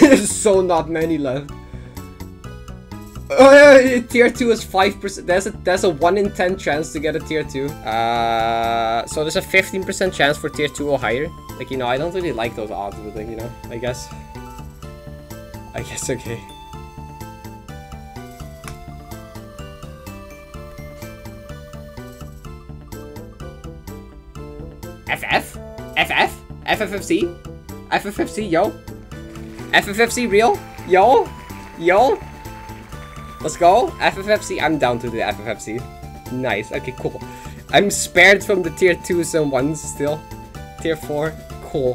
There's so not many left. Yeah, tier 2 is 5%. There's a there's a 1 in 10 chance to get a tier 2. Uh, so there's a 15% chance for tier 2 or higher. Like, you know, I don't really like those odds, but like, you know, I guess. I guess okay. FF? FF? FFFC? FFFC, yo? FFFC real? Yo? Yo? Let's go. FFFC. I'm down to the FFFC. Nice. Okay, cool. I'm spared from the tier 2s and 1s still. Tier 4. Cool.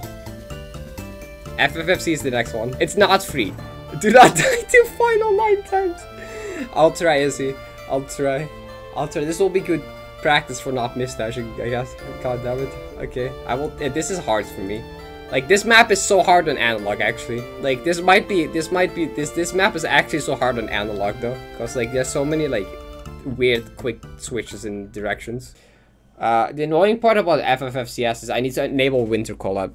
FFFC is the next one. It's not free. Do not die to final 9 times. I'll try, Izzy. I'll try. I'll try. This will be good practice for not misdashing, I guess. God damn it. Okay. I will. Eh, this is hard for me. Like this map is so hard on analog actually. Like this might be this might be this this map is actually so hard on analog though, because like there's so many like weird quick switches in directions. Uh, the annoying part about FFFCS is I need to enable winter collab,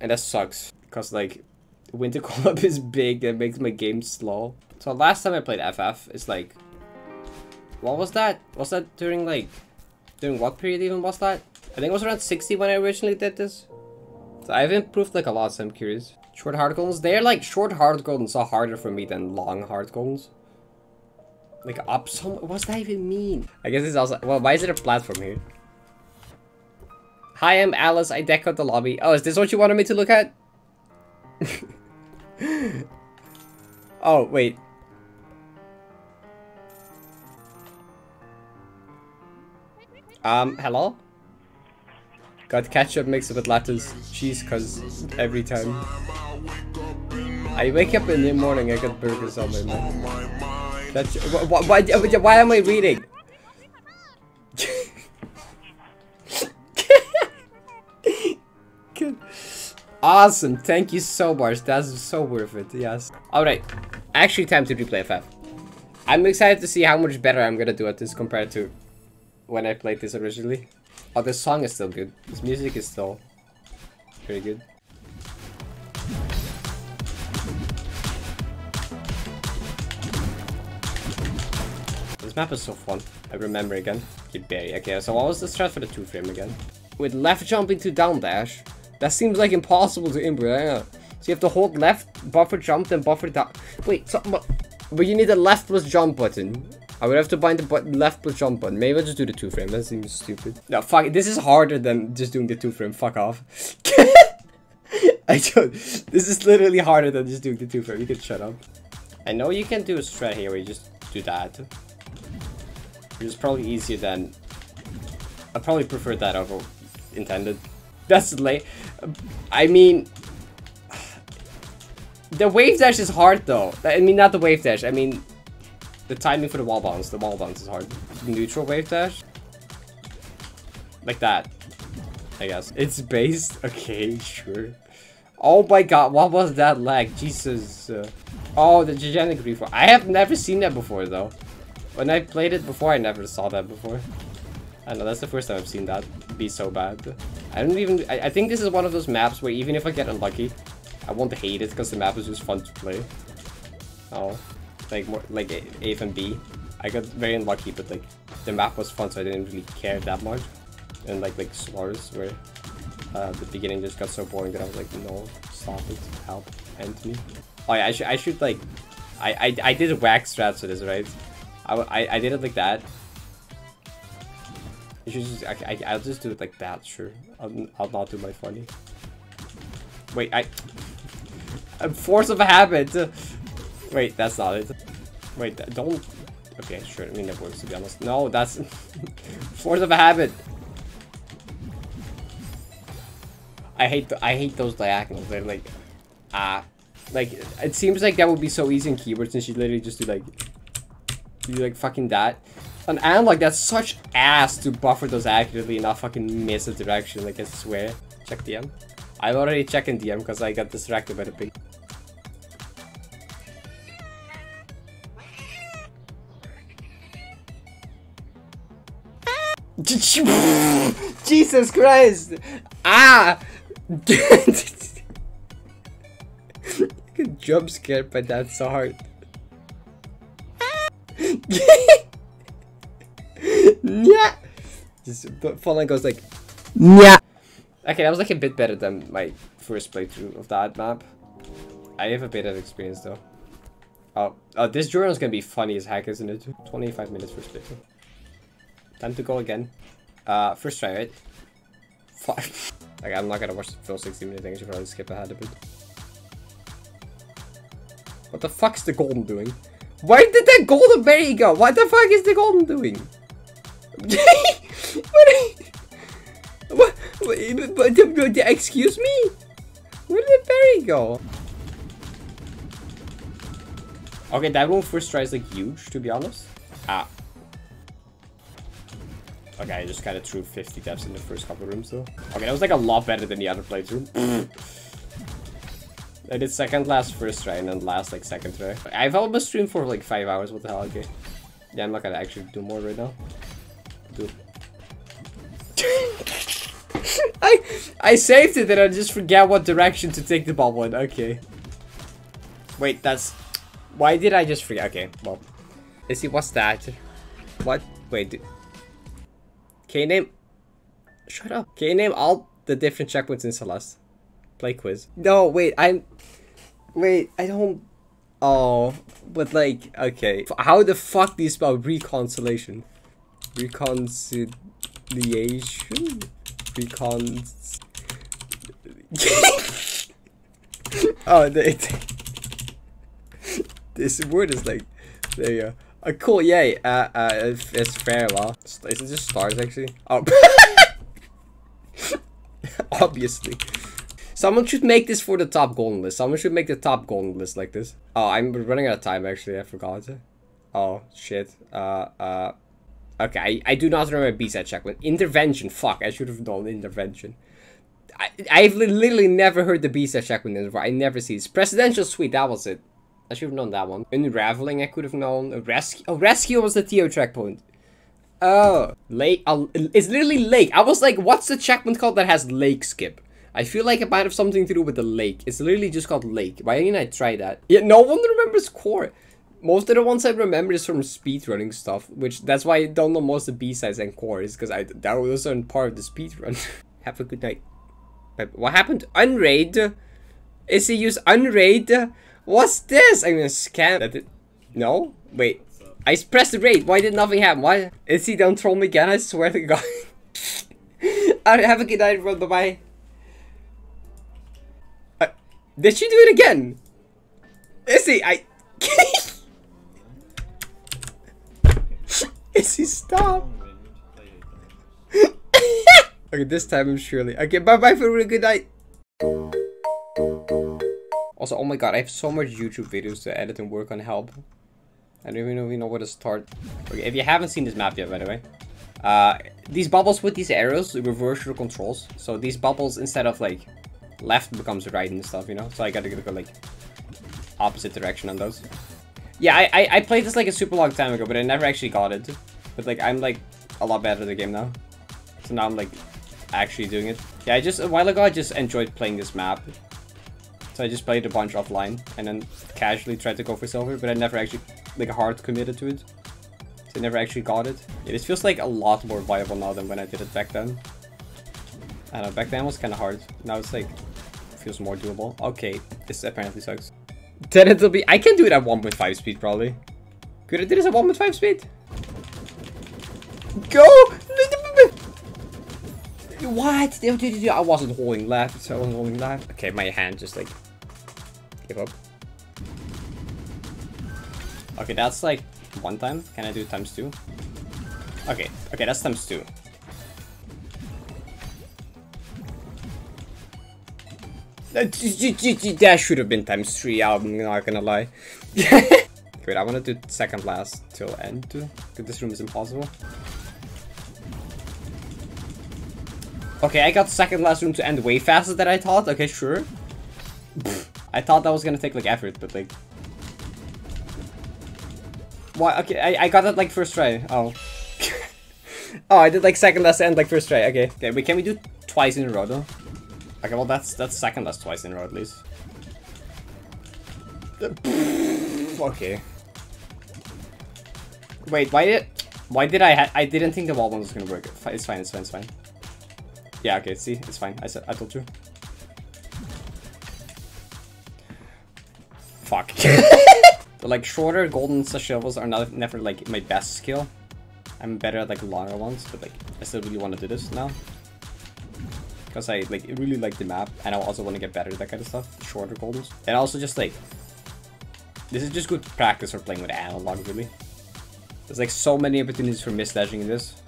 and that sucks because like winter collab is big and makes my game slow. So last time I played FF it's like, what was that? Was that during like, during what period even was that? I think it was around 60 when I originally did this. So I've improved like a lot, so I'm curious. Short hard goals, they're like short hard goals are harder for me than long hard goals. Like up some, what's that even mean? I guess it's also, well, why is it a platform here? Hi, I'm Alice, I decoed the lobby. Oh, is this what you wanted me to look at? oh, wait. Um, hello? Got ketchup mixed with lettuce, cheese, cause every time. I wake up in the morning, I got burgers on my mind. That's why, why, why am I reading? awesome, thank you so much. That's so worth it. Yes. All right, actually, time to replay FF. I'm excited to see how much better I'm gonna do at this compared to when I played this originally. Oh, this song is still good. This music is still very good. This map is so fun. I remember again. Kid Berry. Okay, so what was the strat for the two frame again? With left jump into down dash. That seems like impossible to improve. Yeah. So you have to hold left, buffer jump, then buffer down. Wait, so, but, but you need a left plus jump button. I would have to bind the left plus jump button. Maybe I'll just do the two frame. That seems stupid. No, fuck. This is harder than just doing the two frame. Fuck off. I don't. This is literally harder than just doing the two frame. You can shut up. I know you can do a strat here where you just do that. Which is probably easier than... I probably prefer that over intended. That's late. I mean... The wave dash is hard though. I mean, not the wave dash. I mean, the timing for the wall bounce. The wall bounce is hard. Neutral wave dash? Like that. I guess. It's based? Okay, sure. Oh my god, what was that lag? Jesus. Uh, oh, the Gigantic Reform. I have never seen that before though. When I played it before, I never saw that before. I know, that's the first time I've seen that be so bad. I don't even... I, I think this is one of those maps where even if I get unlucky, I won't hate it because the map is just fun to play. Oh, like more like A, and B. I got very unlucky, but like the map was fun, so I didn't really care that much. And like like Slurs, where uh, the beginning just got so boring that I was like, no, stop it, help, end me. Oh yeah, I should I should like, I I I did wax strats for this, right? I I, I did it like that. You should just, I, I, will just do it like that, sure. I'll, I'll not do my funny. Wait, I... I'm force of habit! Wait, that's not it. Wait, don't... Okay, sure, I mean that works to be honest. No, that's... force of a habit! I hate the, I hate those diagonals. They're like... Ah. Like, it seems like that would be so easy in keyboard since you literally just do like... Do like fucking that. And analog, that's such ass to buffer those accurately and not fucking miss a direction, like I swear. Check DM. I'm already checking DM because I got distracted by the pig. Jesus Christ! Ah! jump scared by that so hard. yeah. Just Fallen goes like, yeah. Okay, that was like a bit better than my first playthrough of that map. I have a bit of experience though. Oh, oh, this journal is gonna be funny as heck, isn't it? 25 minutes first playthrough. Time to go again. Uh, first try, right? Five. like, I'm not gonna watch the full 60 minute thing, I should probably skip ahead a bit. What the fuck's the golden doing? Where did that golden berry go? What the fuck is the golden doing? what, what, what, what, excuse me? Where did the berry go? Okay, that one first try is like huge, to be honest. Ah. Okay, I just kind of threw 50 deaths in the first couple rooms though. Okay, that was like a lot better than the other playthrough. I did second last first try and then last like second try. I've almost streamed for like 5 hours, what the hell, okay. Yeah, I'm not gonna actually do more right now. Do I I saved it and I just forget what direction to take the bubble in, okay. Wait, that's... Why did I just forget? Okay, well. Let's see, what's that? What? Wait. Can you name... Shut up. Can you name all the different checkpoints in Celeste? Play quiz. No, wait, I'm... Wait, I don't... Oh, but like, okay. How the fuck do you spell reconciliation? Reconciliation? Recon... oh, they, this word is like, there you go. Uh, cool, yay. Uh, uh, it's, it's fair law. Is it just stars, actually? Oh. Obviously. Someone should make this for the top golden list. Someone should make the top golden list like this. Oh, I'm running out of time, actually. I forgot. Oh, shit. Uh, uh... Okay, I, I do not remember B-side checkpoint. Intervention. Fuck, I should have known intervention. I, I've literally never heard the B-side checkpoint before. I never see this. Presidential suite, that was it. I should have known that one. Unraveling, I could have known. A rescue. Oh, rescue was the Theo checkpoint. Oh, lake. Uh, it's literally lake. I was like, what's the checkpoint called that has lake skip? I feel like it might have something to do with the lake. It's literally just called lake. Why didn't I try that? Yeah, no one remembers core. Most of the ones I remember is from speedrunning stuff, which that's why I don't know most of the B-sides and core is because I that wasn't part of the speedrun. Have a good night. What happened? Unraid? Is he use unraid? What's this? I'm gonna scan it. No? Wait. I pressed the raid. Why did nothing happen? Why? Is he don't troll me again? I swear to God. Alright, have a good night, everyone. Bye-bye. Uh, did she do it again? Is he? I... Is he stop? okay, this time I'm surely. Okay, bye-bye for a really good night. Also, oh my god, I have so much YouTube videos to edit and work on help. I don't even know, even know where to start. Okay, if you haven't seen this map yet, by the way. Uh, these bubbles with these arrows reverse your controls. So these bubbles, instead of like left becomes right and stuff, you know? So I gotta go like opposite direction on those. Yeah, I, I, I played this like a super long time ago, but I never actually got it. But like, I'm like a lot better at the game now. So now I'm like actually doing it. Yeah, I just, a while ago I just enjoyed playing this map. So I just played a bunch offline and then casually tried to go for silver, but I never actually like hard committed to it. So I never actually got it. Yeah, this feels like a lot more viable now than when I did it back then. I know, back then was kind of hard. Now it's like, feels more doable. Okay, this apparently sucks. Then it'll be, I can do it at 1.5 speed probably. Could I do this at 1.5 speed? Go! What? I wasn't holding left, so I wasn't holding left. Okay, my hand just like Give up. Okay, that's like one time. Can I do times two? Okay, okay, that's times two. That should have been times three, I'm not gonna lie. Wait, I wanna do second last till end. Because this room is impossible. Okay, I got second last room to end way faster than I thought. Okay, sure. I thought that was gonna take like effort, but like... Why? Okay, I, I got it like first try. Oh. oh, I did like second last and like first try. Okay, okay. Wait, can we do twice in a row though? Okay, well that's that's second last twice in a row at least. okay. Wait, why did why did I I didn't think the wall one was gonna work. It's fine, it's fine, it's fine. Yeah, okay, see, it's fine. I said I told you. Fuck. the like shorter golden shovels are not never like my best skill. I'm better at like longer ones, but like I still really want to do this now. Because I like really like the map and I also want to get better at that kind of stuff. Shorter goldens. And also just like this is just good practice for playing with analog really. There's like so many opportunities for misdashing in this.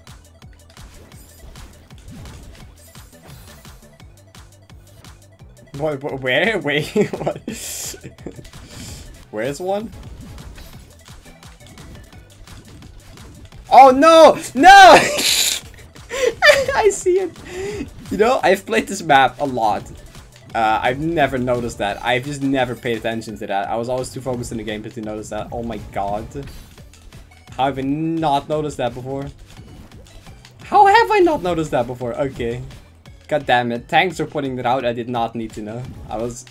What, what where? Wait, what? Where's one? Oh no! No! I see it. You know, I've played this map a lot. Uh, I've never noticed that. I've just never paid attention to that. I was always too focused in the game to notice that. Oh my god. How have I not noticed that before? How have I not noticed that before? Okay. God damn it. Thanks for pointing that out. I did not need to know. I was...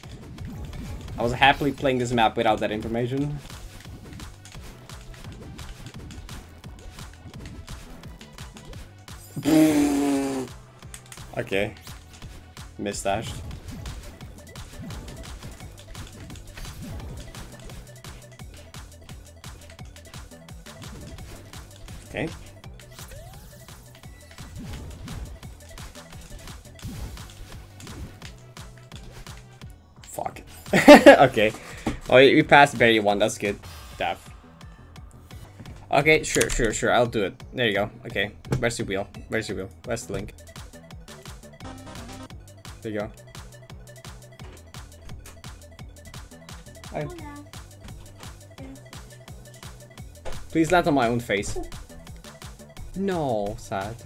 I was happily playing this map without that information. okay. Missed Okay. okay. Oh, we passed Berry 1, that's good. Def. Okay, sure, sure, sure, I'll do it. There you go. Okay, where's your wheel? Where's your wheel? Where's the link? There you go. Hi. Please land on my own face. No, sad.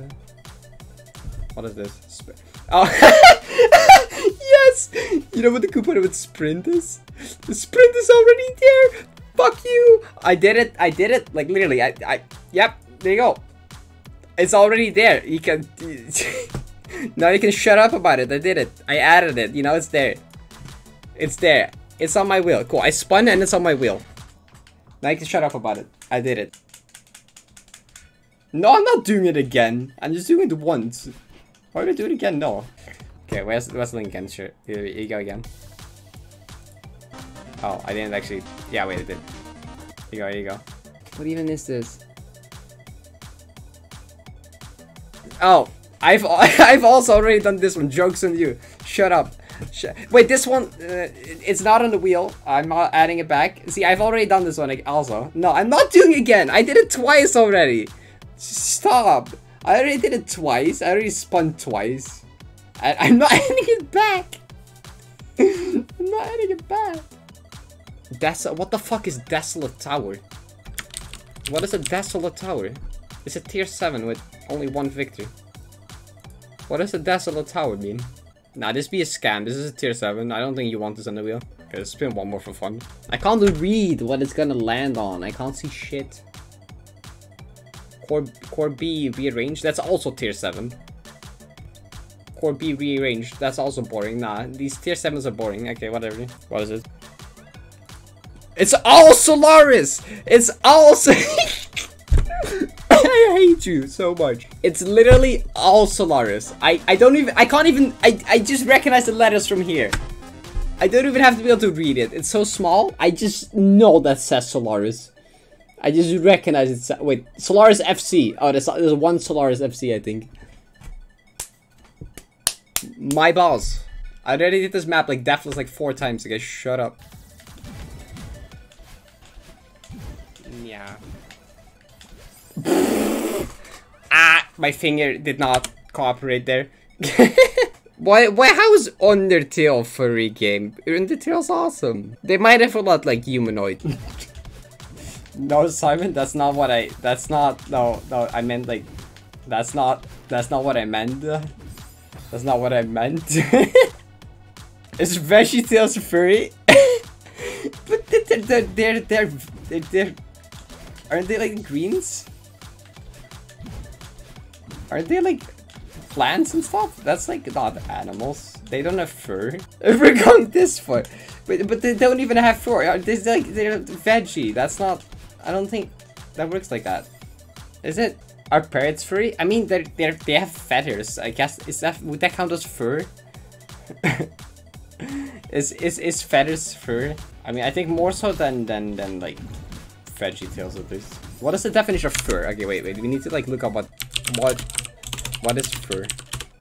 What is this? Sp oh, You know what the coupon with sprint is? The sprint is already there! Fuck you! I did it, I did it, like literally, I, I, yep, there you go. It's already there, you can, now you can shut up about it, I did it. I added it, you know, it's there. It's there. It's on my wheel. Cool, I spun and it's on my wheel. Now you can shut up about it. I did it. No, I'm not doing it again. I'm just doing it once. Why would I do it again? No. Okay, where's, where's again? Sure. Here, here you go again. Oh, I didn't actually... Yeah, wait, I did. Here you go, here you go. What even is this? Oh, I've I've also already done this one. Jokes on you. Shut up. Wait, this one, uh, it's not on the wheel. I'm not adding it back. See, I've already done this one also. No, I'm not doing it again. I did it twice already. Stop. I already did it twice. I already spun twice. I I'm not adding it back. I'm not adding it back. Des what the fuck is Desolate Tower? What is a Desolate Tower? It's a tier 7 with only one victory. What does a Desolate Tower mean? Nah, this be a scam. This is a tier 7. I don't think you want this on the wheel. Okay, let's spin one more for fun. I can't read what it's gonna land on. I can't see shit. Core, core B rearranged. That's also tier 7. Core B rearranged. That's also boring. Nah, these tier 7s are boring. Okay, whatever. What is it? It's all Solaris! It's all... I hate you so much. It's literally all Solaris. I, I don't even, I can't even, I, I just recognize the letters from here. I don't even have to be able to read it. It's so small. I just know that says Solaris. I just recognize it. Wait, Solaris FC. Oh, there's, there's one Solaris FC, I think. My balls. I already did this map like deathless like four times. guys, shut up. Yeah. ah, my finger did not cooperate there. why, why, how is Undertale furry game? Undertale's awesome. They might have a lot like humanoid. no, Simon, that's not what I, that's not, no, no, I meant like, that's not, that's not what I meant. That's not what I meant. is VeggieTales furry? but they're, they're, they're, they're, they're, they're, aren't they like greens? Aren't they like plants and stuff? That's like not animals. They don't have fur. We're going this far, but but they don't even have fur. Uh, this like they're veggie. That's not. I don't think that works like that. Is it? Are parrots furry? I mean, they're they they have feathers. I guess is that would that count as fur? is is is feathers fur? I mean, I think more so than than than like veggie tails at least. What is the definition of fur? Okay, wait, wait. We need to like look up what what what is fur?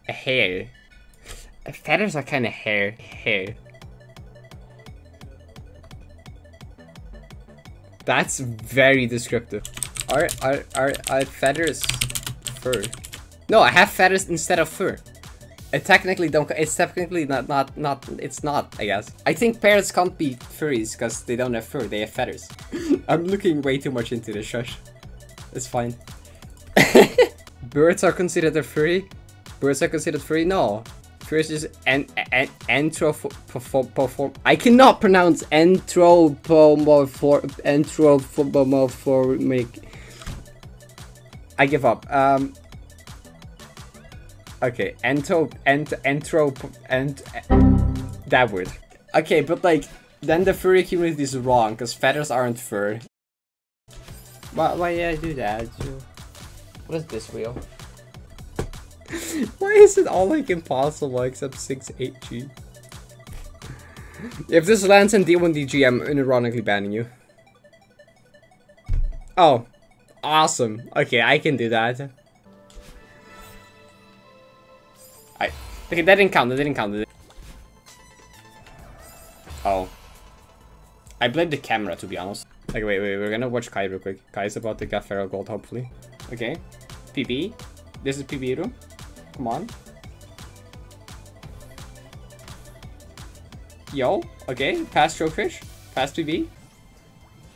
A hair. Uh, feathers are kind of hair. Hair. That's very descriptive. Are, are, are, are feathers fur? No, I have feathers instead of fur. It technically don't. It's technically not not not. It's not. I guess. I think parrots can't be furries because they don't have fur. They have feathers. I'm looking way too much into this. Shush. It's fine. Birds are considered a furry. Birds are considered furry. No. First is an an anthropomorph. I cannot pronounce anthropomorph anthropomorphic. I give up. Um. Okay, anthrop, ant, anthrop, and that word. Okay, but like, then the furry community is wrong because feathers aren't fur. Why, why did I do that? What is this wheel? Why is it all like impossible except 6 8G? If this lands in D1DG, I'm unironically banning you. Oh. Awesome. Okay, I can do that. I Okay, that didn't count, that didn't count. Oh. I blame the camera, to be honest. Okay, wait, wait, we're gonna watch Kai real quick. Kai's about to get Feral Gold, hopefully. Okay. PB. This is PB room. Come on. Yo, okay, past Jokefish, past PB.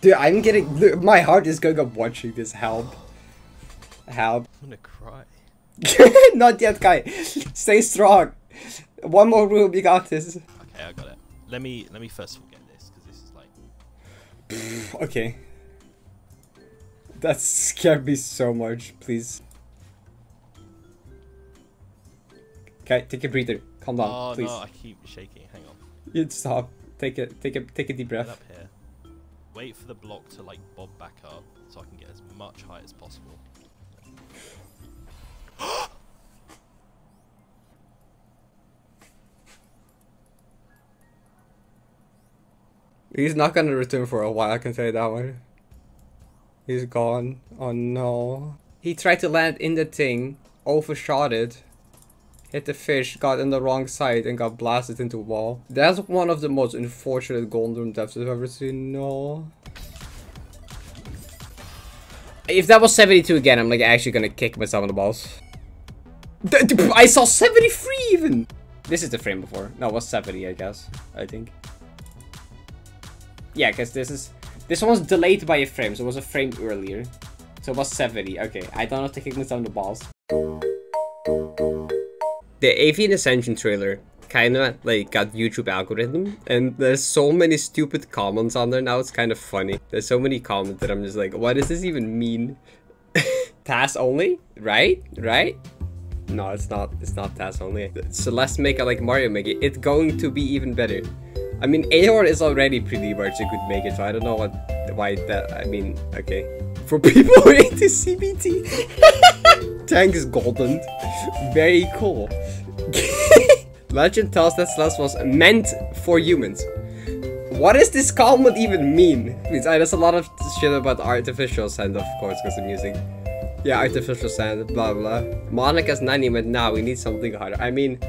Dude, I'm getting, my heart is going up watching this, help. Help. I'm gonna cry. Not yet, Kai. Stay strong. One more room, you got this. Okay, I got it. Let me, let me first of all get this, because this is like... okay. That scared me so much, please. Okay, take a breather. Calm down, oh, please. no, I keep shaking. Hang on. You stop. Take a take a take a deep Get breath. up here. Wait for the block to like bob back up so I can get as much height as possible. He's not gonna return for a while, I can tell you that one. He's gone. Oh no. He tried to land in the thing, overshot it, hit the fish, got in the wrong side, and got blasted into a wall. That's one of the most unfortunate golden deaths I've ever seen. No. If that was 72 again, I'm like actually gonna kick myself in the balls. I saw 73 even! This is the frame before. No, it was 70, I guess. I think. Yeah, because this is... This one was delayed by a frame, so it was a frame earlier. So it was 70. Okay, I don't have to kick myself in the balls. The Avian Ascension trailer kinda like got YouTube algorithm and there's so many stupid comments on there now it's kind of funny. There's so many comments that I'm just like, what does this even mean? TAS only? Right? Right? No, it's not. It's not TAS only. So let's make it like Mario Maker. It's going to be even better. I mean, Aor is already pretty much a good maker, so I don't know what why that. I mean, okay. For people into CBT, Tank is golden. Very cool. Legend tells that Celeste was meant for humans. What does this comment even mean? Because uh, there's a lot of shit about Artificial Ascent, of course, because of music. Yeah, Artificial Ascent, blah blah. Monica's 90, but now we need something harder. I mean,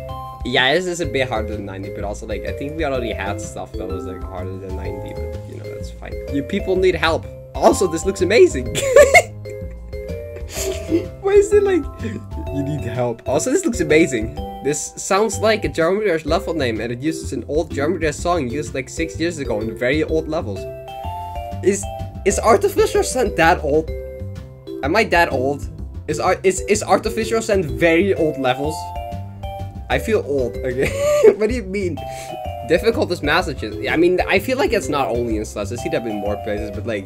yeah, this is a bit harder than 90, but also like I think we already had stuff that was like harder than 90, but you know that's fine. You people need help. Also, this looks amazing. Why is it like you need help? Also, this looks amazing. This sounds like a Geometry Dash level name, and it uses an old Geometry Dash song used like six years ago in very old levels. Is is Artificial Ascent that old? Am I that old? Is art is is Artificial Ascent very old levels? I feel old. Okay, what do you mean? Difficult as messages. I mean, I feel like it's not only in Slush. I see that in more places, but like,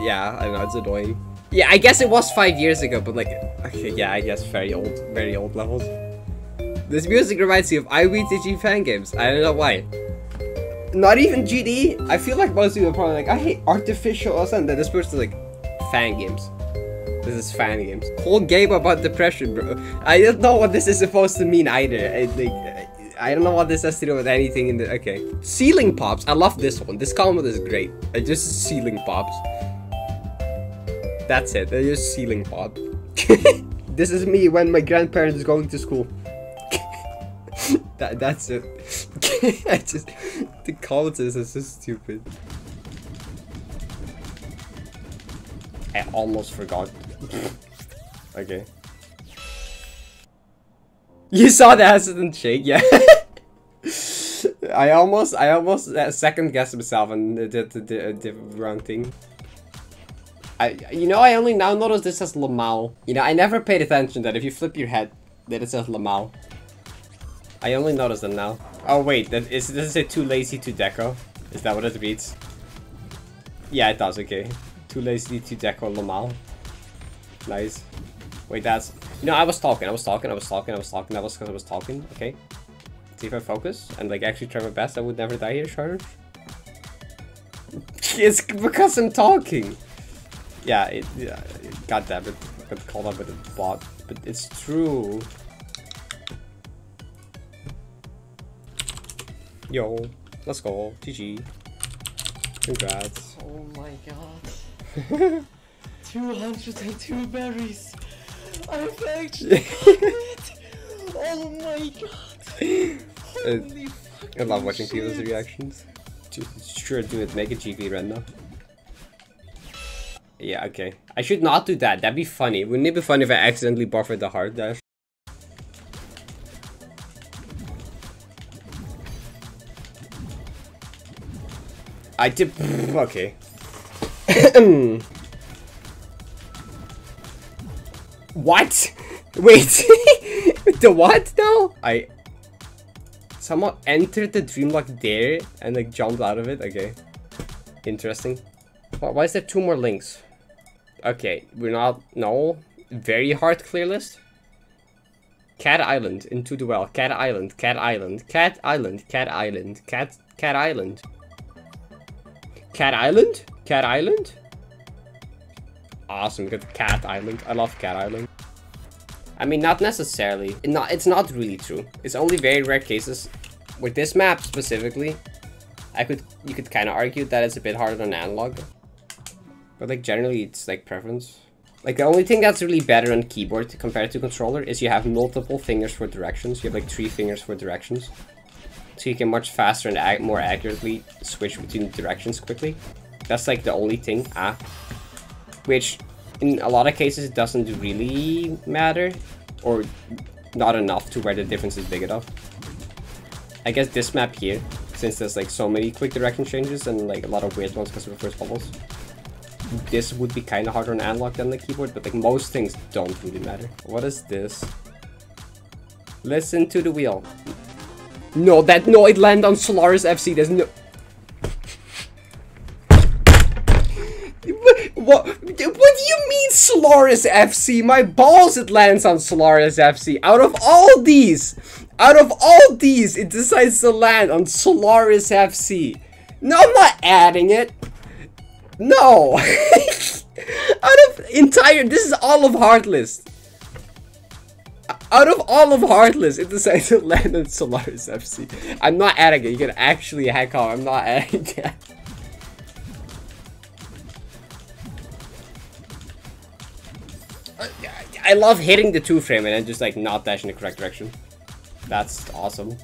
yeah, I don't know. It's annoying. Yeah, I guess it was five years ago, but like, okay, yeah, I guess very old, very old levels. This music reminds me of IWTG fan games. I don't know why. Not even GD. I feel like most people are probably like, I hate artificial or something. This person's like, fan games. This is fan games. Whole game about depression, bro. I don't know what this is supposed to mean either. I, I don't know what this has to do with anything in the. Okay. Ceiling pops. I love this one. This comment is great. I just ceiling pops. That's it. They're just ceiling pod. this is me when my grandparents is going to school. that that's it. I just the comments is so stupid. I almost forgot. okay. You saw the accident shake, yeah. I almost, I almost uh, second guessed myself and did the, the, the wrong thing. I, you know, I only now notice this says Lamal. You know, I never paid attention that if you flip your head, that it says Lamal. I only noticed them now. Oh wait, that is does it say too lazy to deco? Is that what it reads? Yeah, it does. Okay, too lazy to deco Lamal. Nice. Wait, that's you know I was talking, I was talking, I was talking, I was talking. That was because I was talking. Okay. See if I focus and like actually try my best, I would never die here, Charter. it's because I'm talking. Yeah, it, yeah, god damn it. I got called up with a bot, but it's true. Yo, let's go. GG. Congrats. Oh my god. 202 berries. I've actually it. Oh my god. Holy I love watching shit. people's reactions. Just sure do it. Make a run now. Yeah, okay. I should not do that. That'd be funny. Wouldn't it be funny if I accidentally buffered the hard dash? I did. Okay. what? Wait. the what now? I. Someone entered the dream lock there and like jumped out of it. Okay. Interesting. Why is there two more links? Okay, we're not. No. Very hard clear list. Cat Island into the well. Cat Island. Cat Island. Cat Island. Cat Island. Cat Cat Island. Cat Island? Cat Island? Awesome, good Cat Island. I love Cat Island. I mean, not necessarily. Not, it's not really true. It's only very rare cases. With this map specifically, I could you could kind of argue that it's a bit harder than analog. But like generally, it's like preference. Like the only thing that's really better on keyboard compared to controller is you have multiple fingers for directions. You have like three fingers for directions so you can much faster and more accurately switch between directions quickly. That's like the only thing, ah. Which, in a lot of cases, doesn't really matter, or not enough to where the difference is big enough. I guess this map here, since there's like so many quick direction changes and like a lot of weird ones because of the first bubbles, this would be kind of harder on analog than the keyboard, but like most things don't really matter. What is this? Listen to the wheel. No, that no, it landed on Solaris FC. There's no. What? What do you mean Solaris FC? My balls! It lands on Solaris FC. Out of all these, out of all these, it decides to land on Solaris FC. No, I'm not adding it. No. out of entire, this is all of Heartless out of all of Heartless, it decided to land on Solaris FC. I'm not adding it. You can actually hack off. I'm not adding that. I love hitting the two frame and then just like not dash in the correct direction. That's awesome.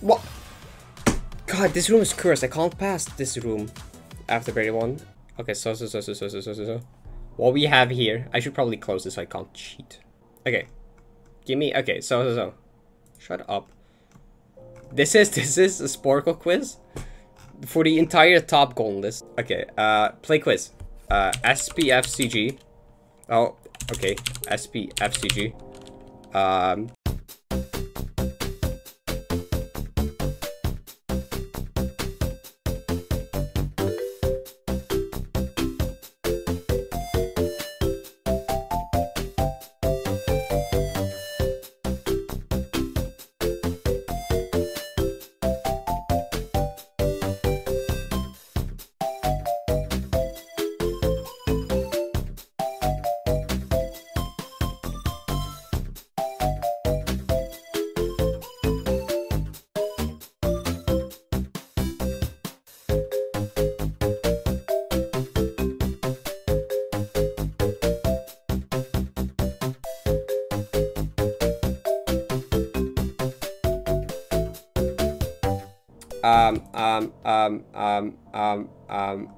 What? God, this room is cursed. I can't pass this room after Berry 1. Okay, so, so, so, so, so, so, so, so what we have here, I should probably close this so I can't cheat. Okay, give me, okay, so, so, so, shut up. This is, this is a Sporcle quiz for the entire top golden list. Okay, uh, play quiz. Uh, SPFCG. Oh, okay, SPFCG. Um, um, um, um, um.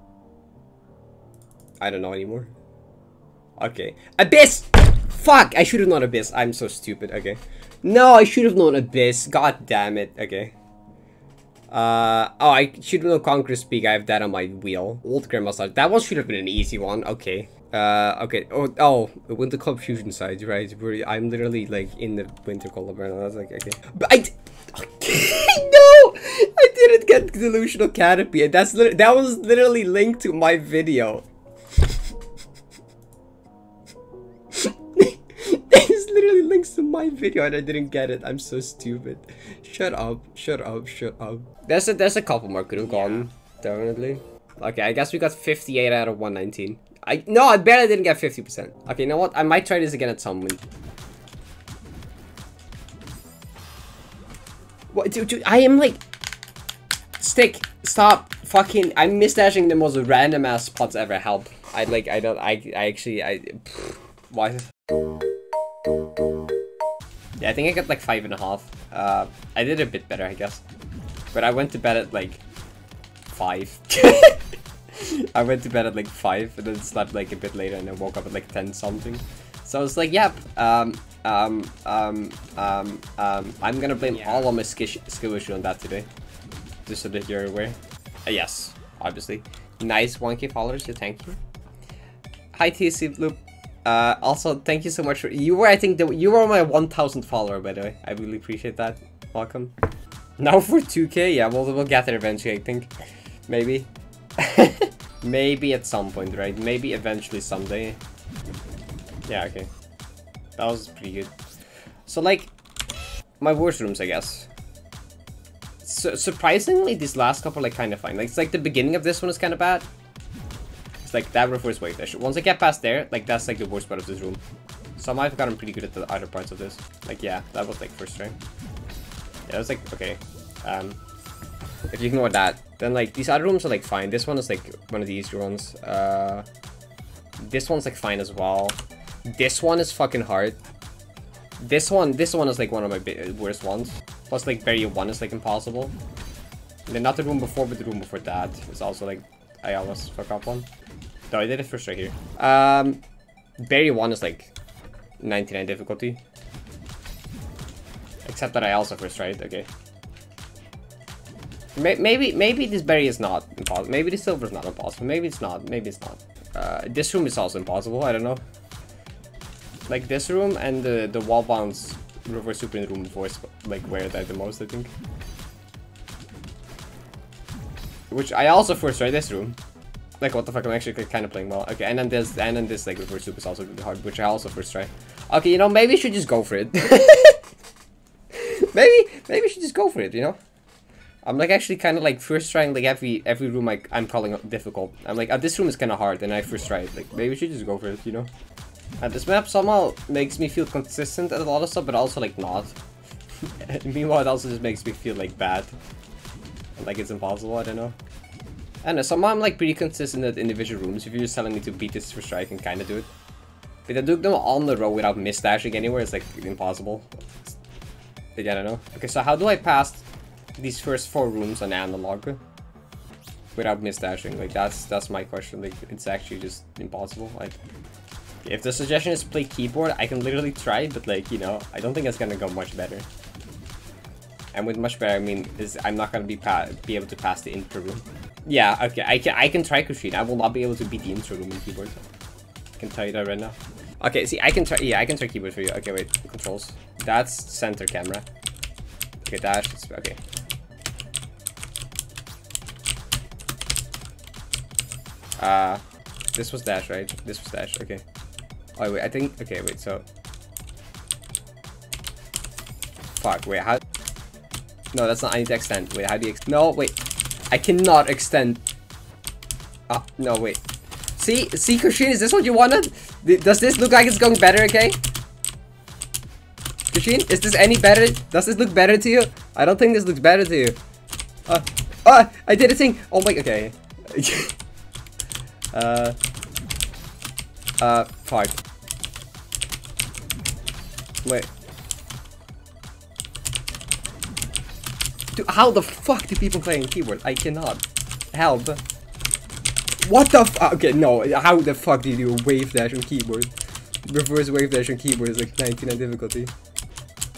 I don't know anymore. Okay. Abyss! Fuck! I should have known Abyss. I'm so stupid. Okay. No, I should have known Abyss. God damn it. Okay. Uh, oh, I should know Conqueror's Peak. I have that on my wheel. Old Grandma's Lodge. That one should have been an easy one. Okay. Uh, okay. Oh, oh, Winter Collab Fusion side, right? I'm literally like in the Winter Collab right now. That's like okay. But I. no, I didn't get delusional canopy, and that's that was literally linked to my video. There's literally links to my video and I didn't get it. I'm so stupid. Shut up, shut up, shut up. There's a there's a couple more could have gone, definitely. Okay, I guess we got 58 out of 119. I no, I barely didn't get 50%. Okay, you know what? I might try this again at some point. What dude, I am like Stick, stop fucking I'm misdashing the most random ass spots ever help. I like I don't I I actually I why yeah, I think I got like five and a half. Uh, I did a bit better, I guess. But I went to bed at like five. I went to bed at like five and then slept like a bit later and then woke up at like 10 something. So I was like, yep, um, um, um, um, um, I'm gonna blame yeah. all of my skill, issue on that today. Just so that you're aware. Uh, yes, obviously. Nice 1k followers, yeah, thank you. Hi TC Loop. Uh, also, thank you so much for you were I think the, you were my 1,000 follower by the way. I really appreciate that. Welcome. Now for 2k, yeah, we'll we'll get there eventually. I think, maybe, maybe at some point, right? Maybe eventually someday. Yeah, okay. That was pretty good. So like, my worst rooms, I guess. So, surprisingly, these last couple are like kind of fine. Like it's like the beginning of this one is kind of bad It's like that reverse wave dash. Once I get past there, like that's like the worst part of this room. So I might have gotten pretty good at the other parts of this. Like yeah, that was like first try. Yeah, it was like okay. Um, if you ignore that, then like these other rooms are like fine. This one is like one of the easier ones. Uh, this one's like fine as well. This one is fucking hard. This one, this one is like one of my worst ones. Plus like barrier one is like impossible. And then not the room before, but the room before that is also like I almost fuck up one. No, I did it first right here. Um, Barrier 1 is like 99 difficulty. Except that I also first tried, okay. Maybe maybe this berry is not impossible. Maybe the silver is not impossible. Maybe it's not. Maybe it's not. Uh, this room is also impossible. I don't know. Like this room and the the wall bounce reverse super in room is like where that the most I think. Which I also first tried this room. Like, what the fuck, I'm actually kind of playing well. Okay, and then this, and then this, like, reverse soup is also really hard, which I also first try. Okay, you know, maybe we should just go for it. maybe, maybe we should just go for it, you know? I'm, like, actually kind of, like, first trying, like, every every room I, I'm calling difficult. I'm like, oh, this room is kind of hard, and I first try it. Like, maybe we should just go for it, you know? And this map somehow makes me feel consistent at a lot of stuff, but also, like, not. meanwhile, it also just makes me feel, like, bad. Like, it's impossible, I don't know. I know, somehow I'm like pretty consistent at individual rooms. If you're just telling me to beat this first strike, I can kind of do it. But to do them all in a row without misdashing anywhere is like impossible. But yeah, I don't know. Okay, so how do I pass these first four rooms on analog without misdashing? Like that's that's my question. Like it's actually just impossible. Like if the suggestion is play keyboard, I can literally try, but like you know, I don't think it's gonna go much better. And with much better, I mean is I'm not gonna be be able to pass the intro room. Yeah, okay, I can, I can try Kushina. I will not be able to beat the intro room in keyboard. I can tell you that right now. Okay, see, I can try, yeah, I can try keyboard for you. Okay, wait, controls. That's center camera. Okay, dash, okay. Uh, this was dash, right? This was dash, okay. Oh, wait, I think, okay, wait, so. Fuck, wait, how? No, that's not, I need to extend. Wait, how do you, no, wait. I cannot extend. Ah, no, wait. See, see, Kushin, is this what you wanted? Does this look like it's going better, okay? Kushin, is this any better? Does this look better to you? I don't think this looks better to you. Uh, uh, I did a thing. Oh my, okay. uh, uh, fuck. Wait. Do, how the fuck do people play on keyboard? I cannot. Help. What the f- Okay, no. How the fuck do you do a wave dash on keyboard? Reverse wave dash on keyboard is like 99 difficulty.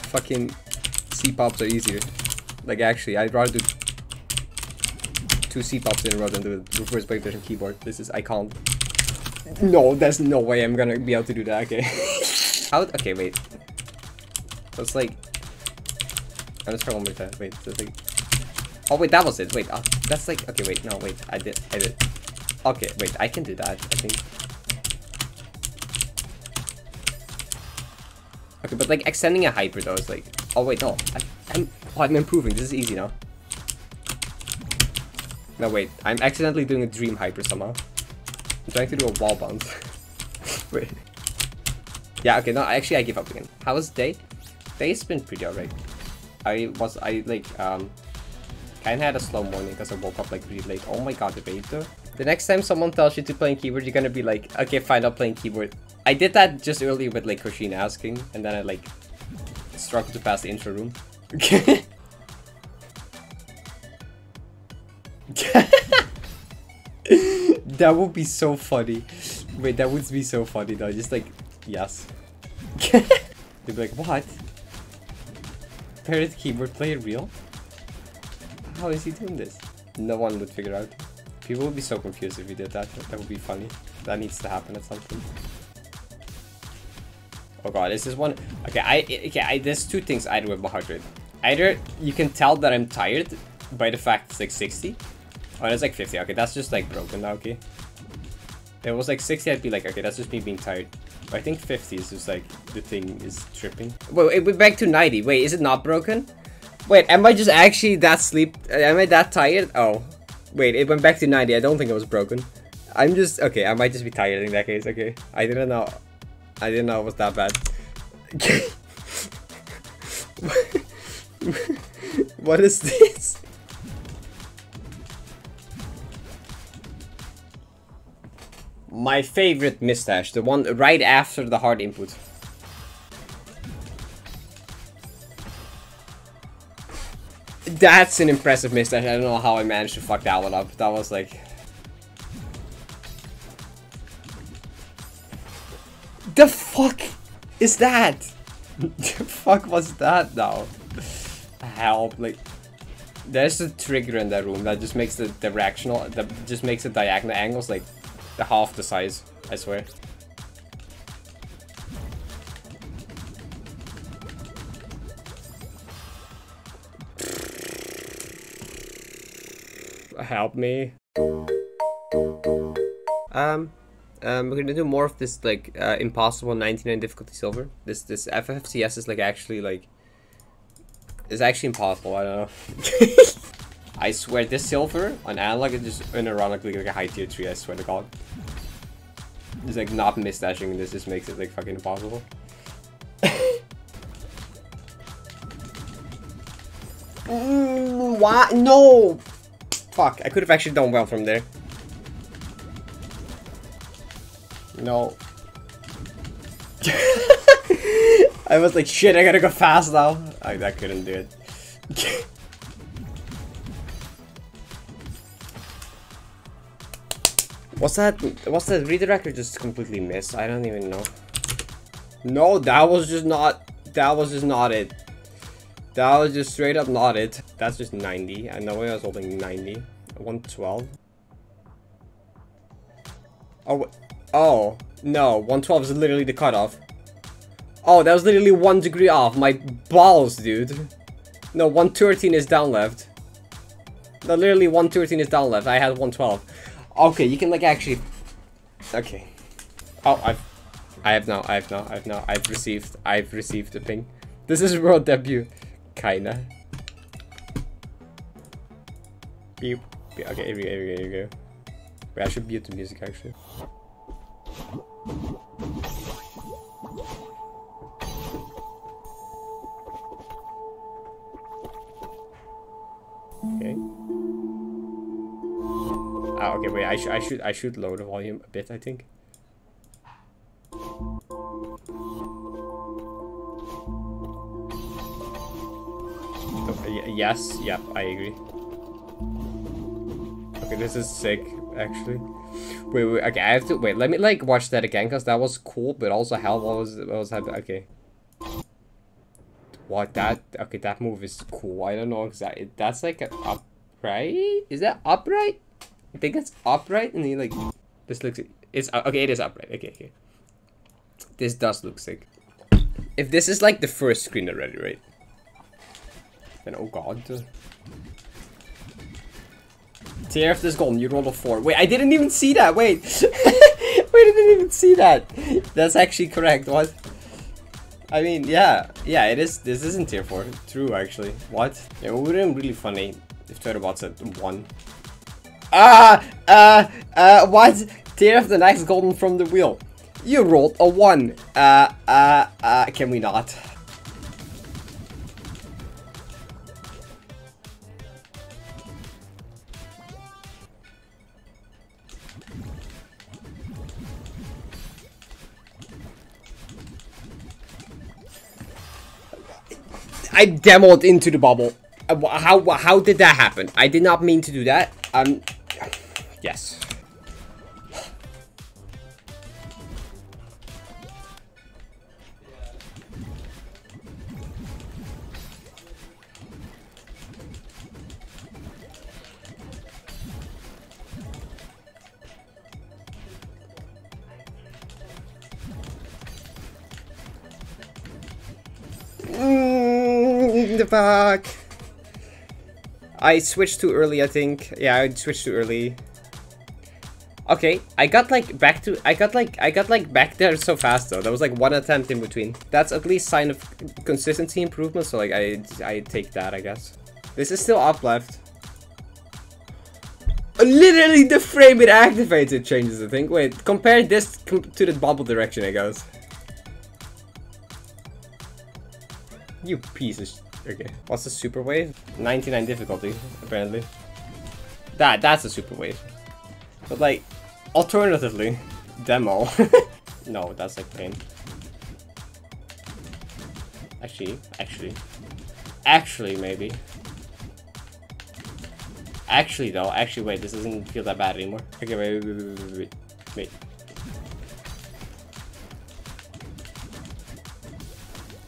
Fucking C-pops are easier. Like actually, I'd rather do two C-pops in a row than do the reverse wave dash on keyboard. This is- I can't. No, there's no way I'm gonna be able to do that, okay. How- Okay, wait. That's like... I'm just try one more time. Wait, that's like... Oh wait, that was it. Wait, uh, that's like... Okay, wait, no, wait. I did, I did. Okay, wait, I can do that, I think. Okay, but like extending a hyper though is like... Oh wait, no. I, I'm, oh, I'm improving. This is easy now. No, wait. I'm accidentally doing a dream hyper somehow. I'm trying to do a wall bounce. wait. Yeah, okay, no, actually I give up again. How was day? Day's been pretty alright. I was, I like, um, kinda had a slow morning because I woke up like really late. Oh my god, the beta. The next time someone tells you to play keyboard, you're gonna be like, okay, fine, I'll play keyboard. I did that just earlier with like Koshina asking, and then I like struggled to pass the intro room. Okay. That would be so funny. Wait, that would be so funny though. Just like, yes. They'd be like, what? Parrot keyboard player real? How is he doing this? No one would figure out. People would be so confused if we did that. That would be funny. That needs to happen at some point. Oh god, this is one. Okay, I okay. I, there's two things I do with my heart rate. Either you can tell that I'm tired by the fact it's like 60. Oh, it's like 50. Okay, that's just like broken now. Okay. If it was like 60, I'd be like, okay, that's just me being tired. But I think 50 is just like the thing is tripping. Wait, it went back to 90. Wait, is it not broken? Wait, am I just actually that sleep? Am I that tired? Oh, wait, it went back to 90. I don't think it was broken. I'm just okay. I might just be tired in that case. Okay, I didn't know. I didn't know it was that bad. what is this? My favorite mustache, the one right after the hard input. That's an impressive mustache. I don't know how I managed to fuck that one up. That was like... The fuck is that? the fuck was that now? Help, like... There's a trigger in that room that just makes the directional, that just makes the diagonal angles like the half the size, I swear. Help me. Um, um, we're gonna do more of this like uh, impossible 99 difficulty silver. This this FFCS is like actually like is actually impossible. I don't know. I swear this silver on analog is just unironically like a high tier 3, I swear to god. It's like not misdashing this just makes it like fucking impossible. mm? No! Fuck, I could have actually done well from there. No. I was like, shit, I gotta go fast now. I, I couldn't do it. What's that? What's that redirect or just completely miss? I don't even know. No, that was just not. That was just not it. That was just straight up not it. That's just 90. I know I was holding 90. 112. Oh, oh, no. 112 is literally the cutoff. Oh, that was literally one degree off. My balls, dude. No, 113 is down left. No, literally 113 is down left. I had 112. Okay, you can like actually. Okay. Oh, I've. I have now. I have now. I have now. I've received. I've received the ping. This is world debut. Kinda. Beep. Okay, here we. Here we go. Here we go. Wait, I should mute the music actually. Okay. Ah, okay, wait, I, sh I should I should lower the volume a bit, I think. Oh, yes, yep, I agree. Okay, this is sick, actually. Wait, wait, okay, I have to, wait, let me, like, watch that again, because that was cool, but also hell, what was, what was happening, okay. What, that, okay, that move is cool, I don't know exactly, that's like an upright? Is that upright? I think it's upright, and then, like, this looks, it's, uh, okay, it is upright, okay, okay. This does look sick. If this is, like, the first screen already, right? Then, oh god. TF this golden, you rolled a 4. Wait, I didn't even see that, wait! wait, I didn't even see that! That's actually correct, what? I mean, yeah, yeah, it is, this isn't tier 4. True, actually. What? Yeah, it would have been really funny if Turtlebot said 1. Ah! Uh, uh, what? TF the next golden from the wheel. You rolled a 1. Uh, uh, uh, can we not? I demoed into the bubble. Uh, how how did that happen? I did not mean to do that. Um, yes. Mm, the fuck. I switched too early, I think. Yeah, I switched too early. Okay, I got like back to I got like I got like back there so fast though. There was like one attempt in between. That's at least sign of consistency improvement, so like I I take that, I guess. This is still up left. Literally the frame it activates it changes, I think. Wait, compare this com to the bubble direction, I guess. You piece of Okay. What's the super wave? 99 difficulty, apparently. That, that's a super wave. But like, alternatively, demo. no, that's like pain. Actually, actually. Actually, maybe. Actually, though, actually, wait, this doesn't feel that bad anymore. Okay, wait, wait, wait, wait, wait. wait.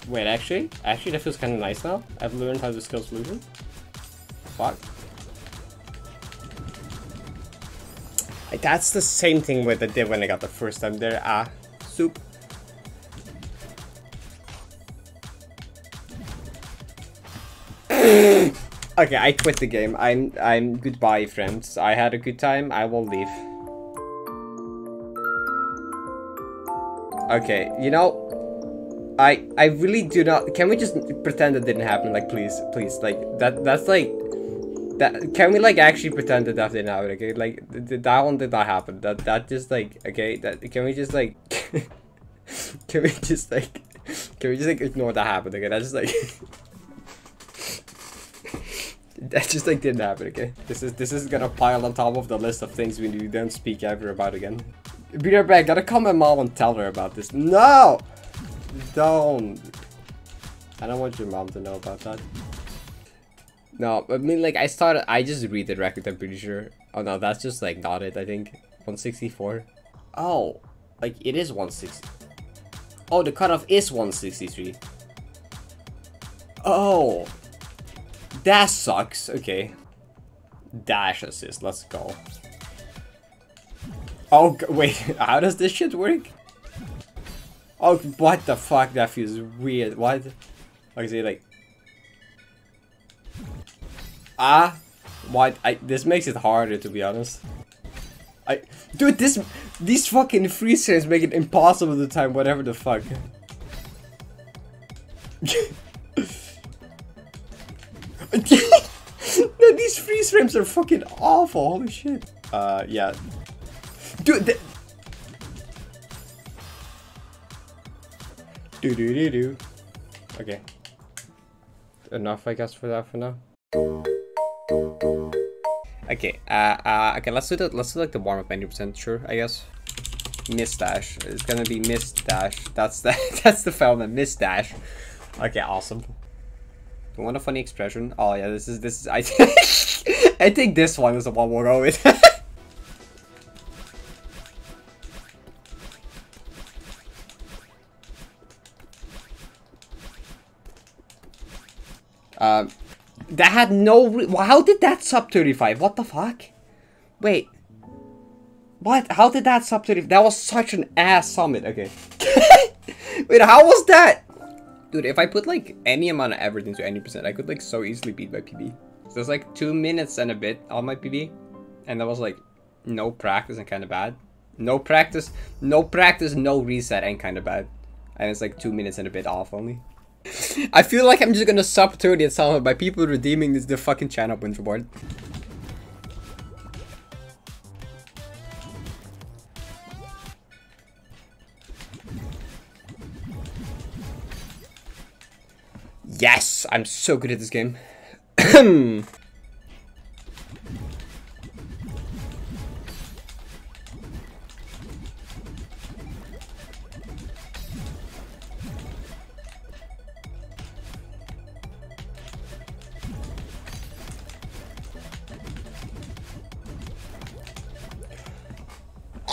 Wait, actually? Actually, that feels kind of nice now. I've learned how to skill solution. Fuck. That's the same thing with I did when I got the first time there. Ah, soup. okay, I quit the game. I'm I'm goodbye, friends. I had a good time. I will leave. Okay, you know, I I really do not. Can we just pretend it didn't happen? Like, please, please, like that. That's like that. Can we like actually pretend that that didn't happen? Okay, like th that one did not happen. That that just like okay. That can we just like can we just like can we just like ignore that happened? Okay, that's just like. that just like didn't happen, okay? This is this is gonna pile on top of the list of things we don't speak ever about again. Be right back, gotta call my mom and tell her about this. No! Don't. I don't want your mom to know about that. No, I mean, like, I started, I just read the record, I'm pretty sure. Oh, no, that's just, like, not it, I think. 164. Oh, like, it is 160. Oh, the cutoff is 163. Oh. That sucks. Okay. Dash assist, let's go. Oh, wait, how does this shit work? Oh, what the fuck? That feels weird. What? Like, say, like... Ah? why? I, this makes it harder, to be honest. I... Dude, this... These fucking freeze frames make it impossible to time whatever the fuck. no, these freeze frames are fucking awful. Holy shit. Uh, yeah. Dude, Do do do do. Okay. Enough, I guess, for that for now. Okay. Uh, uh, okay. Let's do the let's do like the warm up ninety percent. Sure, I guess. Miss dash. It's gonna be miss dash. That's the that's the film. Dash. Okay. Awesome. you want a funny expression? Oh yeah, this is this is I I think this one is the one we'll go with. um, that had no. How did that sub 35? What the fuck? Wait. What? How did that sub 35? That was such an ass summit. Okay. Wait, how was that? Dude, if I put like any amount of effort into any percent, I could like so easily beat my PB. So it's like two minutes and a bit on my PB. And that was like no practice and kind of bad. No practice, no practice, no reset and kind of bad. And it's like two minutes and a bit off only. I feel like I'm just gonna sub 30 at some by people redeeming this the fucking channel win reward. Yes, I'm so good at this game.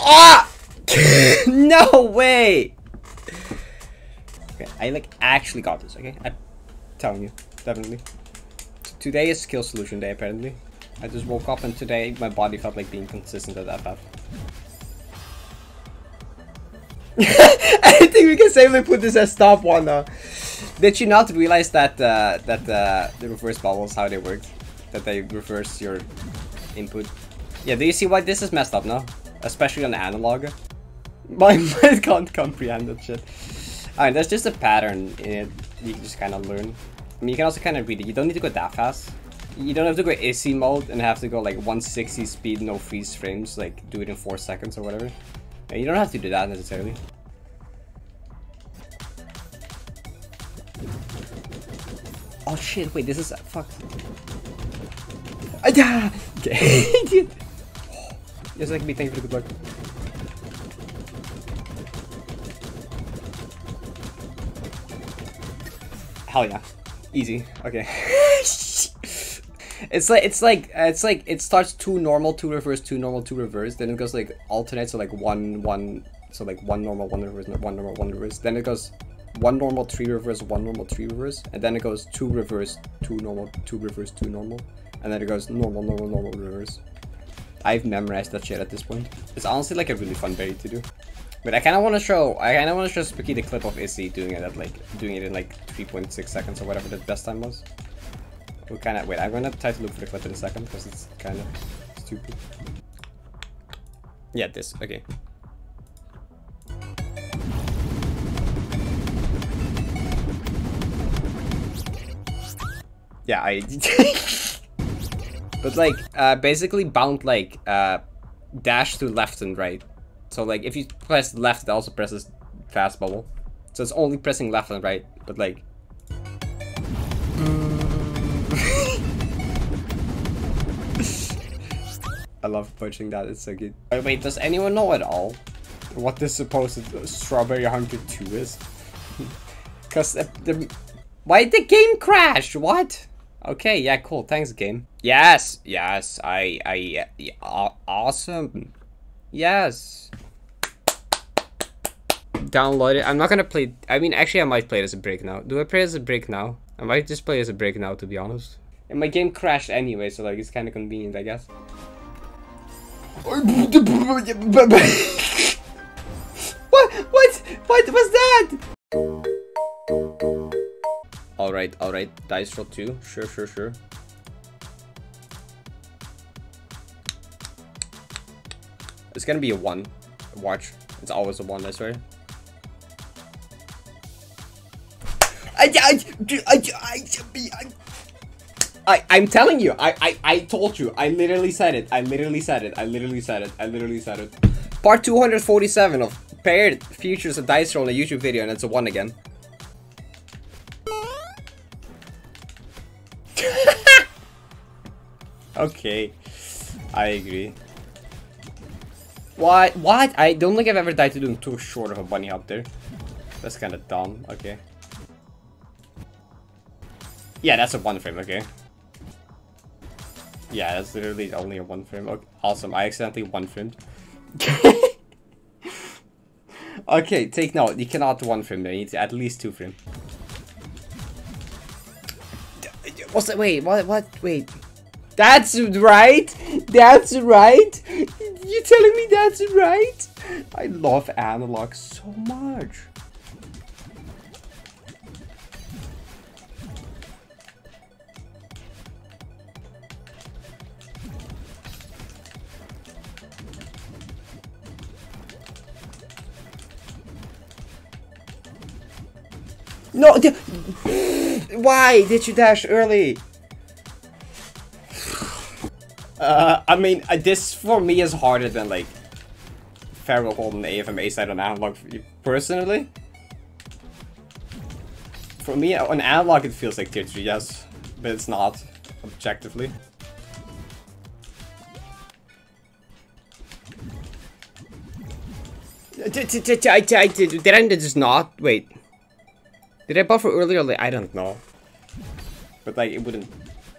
Ah! no way! Okay, I like actually got this, okay? I'm telling you, definitely. Today is skill solution day, apparently. I just woke up and today my body felt like being consistent at that FF. I think we can safely put this as top one now. Did you not realize that uh, that uh, the reverse bubbles, how they work? That they reverse your input? Yeah, do you see why this is messed up now? Especially on analog. My mind can't comprehend that shit. Alright, there's just a pattern in it you just kind of learn. I mean, you can also kind of read it. You don't need to go that fast. You don't have to go AC mode and have to go like 160 speed, no freeze frames, like do it in 4 seconds or whatever. Yeah, you don't have to do that necessarily. Oh shit, wait, this is... fuck. Ah, yeah! Okay. Just like me, thank you for the good luck. Hell yeah. Easy. Okay. it's like it's like it's like it starts two normal, two reverse, two normal, two reverse. Then it goes like alternate, so like one, one, so like one normal, one reverse, one normal, one reverse. Then it goes one normal, three reverse, one normal, three reverse, and then it goes two reverse, two normal, two reverse, two normal, and then it goes normal, normal, normal, reverse. I've memorized that shit at this point. It's honestly like a really fun berry to do. But I kind of want to show, I kind of want to show Spooky the clip of Izzy doing it at like, doing it in like 3.6 seconds or whatever the best time was. We kind of, wait, I'm to try to look for the clip in a second because it's kind of stupid. Yeah, this, okay. Yeah, I... but like, uh, basically bound like, uh, dash to left and right. So like if you press left, it also presses fast bubble. So it's only pressing left and right, but like. I love punching that, it's so good. Wait, wait, does anyone know at all what this supposed Strawberry Hunter 2 is? Cause the, the why the game crash? What? Okay, yeah, cool. Thanks, game. Yes, yes, I, I, uh, awesome. Yes download it. I'm not gonna play. I mean, actually, I might play it as a break now. Do I play as a break now? I might just play as a break now, to be honest. And my game crashed anyway, so like it's kind of convenient, I guess. what? What? What was that? All right, all right. Dice roll two. Sure, sure, sure. It's gonna be a one. Watch. It's always a one, I swear. I, I, I, I, I'm telling you, I, I, I told you, I literally said it, I literally said it, I literally said it, I literally said it. Part 247 of paired futures of dice roll on a YouTube video and it's a one again. Okay, I agree. What? What? I don't think I've ever died to doing too short of a bunny hop there. That's kind of dumb. Okay. Yeah, that's a one frame, okay. Yeah, that's literally only a one frame. Okay, awesome, I accidentally one framed. okay, take note, you cannot one frame, there. you need at least two frame. What's that? Wait, what? What? Wait. That's right. That's right. You telling me that's right? I love analog so much. No, why did you dash early? Uh, I mean, uh, this for me is harder than like Pharaoh holding AFMA side on analog personally. For me, on analog it feels like tier 3, yes, but it's not, objectively. Did I just not? Wait. Did I buffer earlier? Like, I don't know. But like, it wouldn't...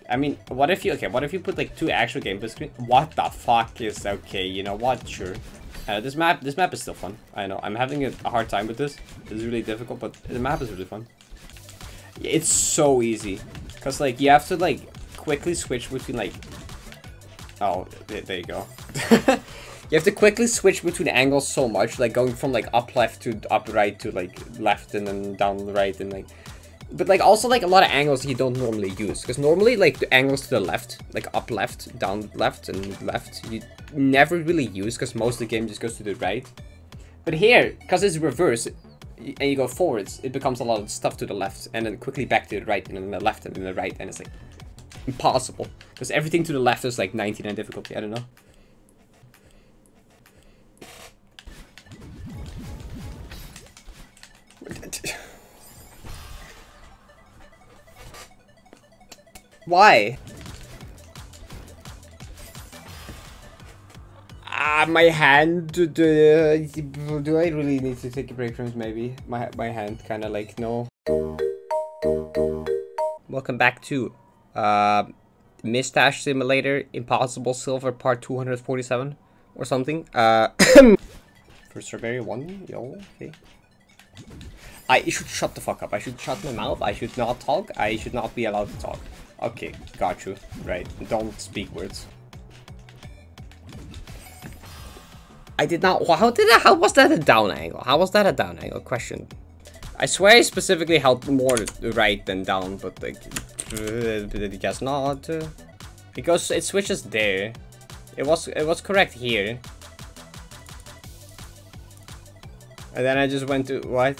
I mean, what if you... Okay, what if you put like two actual gameplay screens? What the fuck is... Okay, you know what? Sure. Uh, this map this map is still fun. I know. I'm having a, a hard time with this. It's really difficult, but the map is really fun. It's so easy. Because like, you have to like quickly switch between like... Oh, there you go. You have to quickly switch between angles so much, like going from like up left to up right to like left and then down right and like but like also like a lot of angles you don't normally use because normally like the angles to the left like up left down left and left you never really use because most of the game just goes to the right. But here because it's reverse and you go forwards it becomes a lot of stuff to the left and then quickly back to the right and then the left and then the right and it's like impossible because everything to the left is like 99 difficulty i don't know Why? Ah, my hand. Do, do, do I really need to take a break from this? Maybe my my hand kind of like no. Welcome back to uh, Mustache Simulator Impossible Silver Part 247 or something. Uh, for Strawberry One, yo, okay. I should shut the fuck up. I should shut my mouth. I should not talk. I should not be allowed to talk. Okay, got you. Right, don't speak words. I did not. How did that? How was that a down angle? How was that a down angle? Question. I swear I specifically held more right than down, but like, I guess not. Because it switches there. It was it was correct here. And then I just went to what?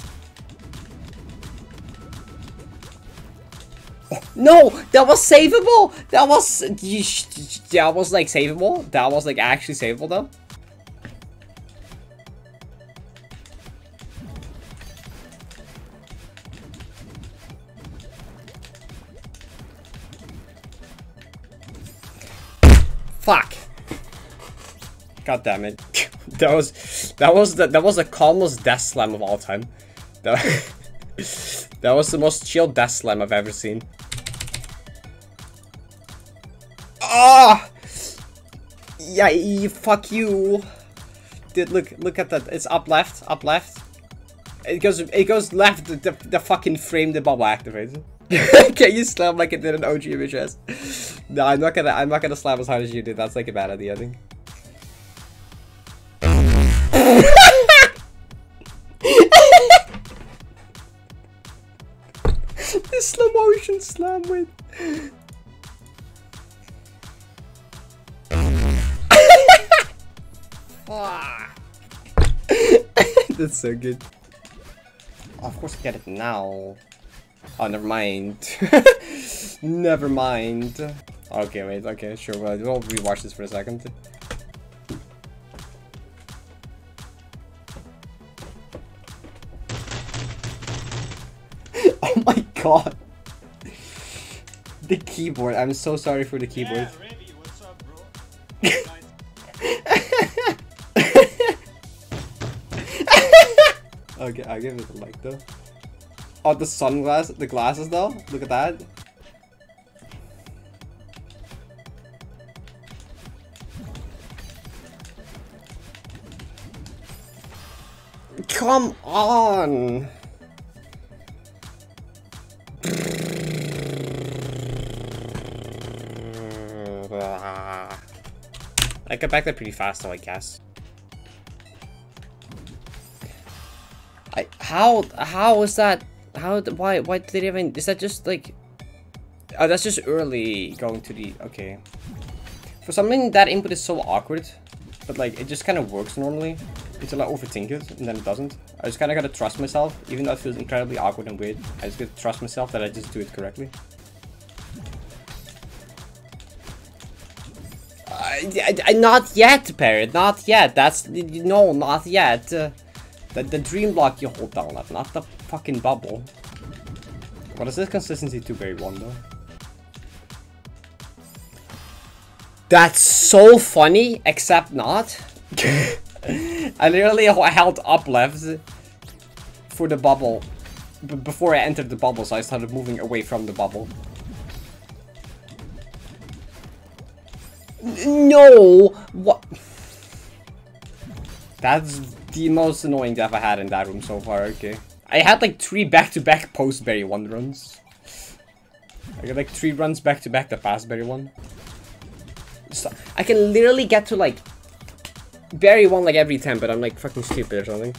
No, that was savable. That was that was like savable. That was like actually savable though. Fuck. God damn it. that was that was the that was the calmest death slam of all time. That, that was the most chill death slam I've ever seen. Ah! Yeah, fuck you. Dude, look, look at that. It's up left, up left. It goes, it goes left. The, the fucking frame the bubble activates. Can you slam like it did an OG images? No, I'm not gonna. I'm not gonna slam as hard as you did. That's like a bad idea, I think. Slam with. That's so good. Of course I get it now. Oh, never mind. never mind. Okay, wait, okay, sure, we'll rewatch this for a second. oh my god! The keyboard. I'm so sorry for the keyboard. Yeah, what's up, bro? okay, I give it a like though. Oh, the sunglasses, the glasses though. Look at that. Come on! I got back there pretty fast though, I guess. I how how is that? How why why did they even? Is that just like? Oh, that's just early going to the okay. For something that input is so awkward, but like it just kind of works normally until I overthink it and then it doesn't. I just kind of gotta trust myself, even though it feels incredibly awkward and weird. I just gotta trust myself that I just do it correctly. I, not yet, Parrot. Not yet. That's no, not yet. The the dream block you hold down, left, not the fucking bubble. What is this consistency to berry one though? That's so funny, except not. I literally held up left for the bubble before I entered the bubble, so I started moving away from the bubble. No! What? That's the most annoying death I had in that room so far, okay. I had like three back-to-back post berry one runs. I got like three runs back-to-back -back the past berry one. So I can literally get to like berry one like every time, but I'm like fucking stupid or something.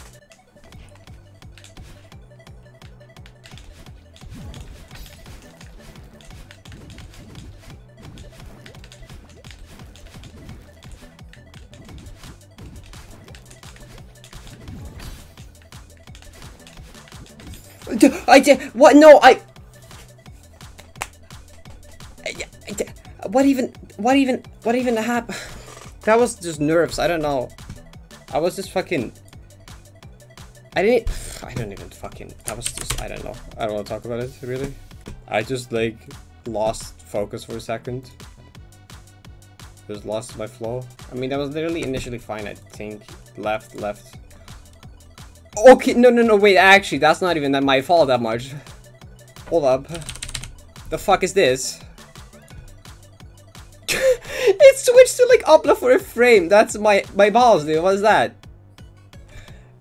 I did. What? No, I. What even? What even? What even happened? That was just nerves. I don't know. I was just fucking. I didn't. I don't even fucking. That was just. I don't know. I don't want to talk about it really. I just like lost focus for a second. Just lost my flow. I mean, that was literally initially fine. I think left, left, Okay, no, no, no, wait, actually, that's not even that my fault that much. Hold up. The fuck is this? it switched to like upload for a frame. That's my my balls, dude. What is that?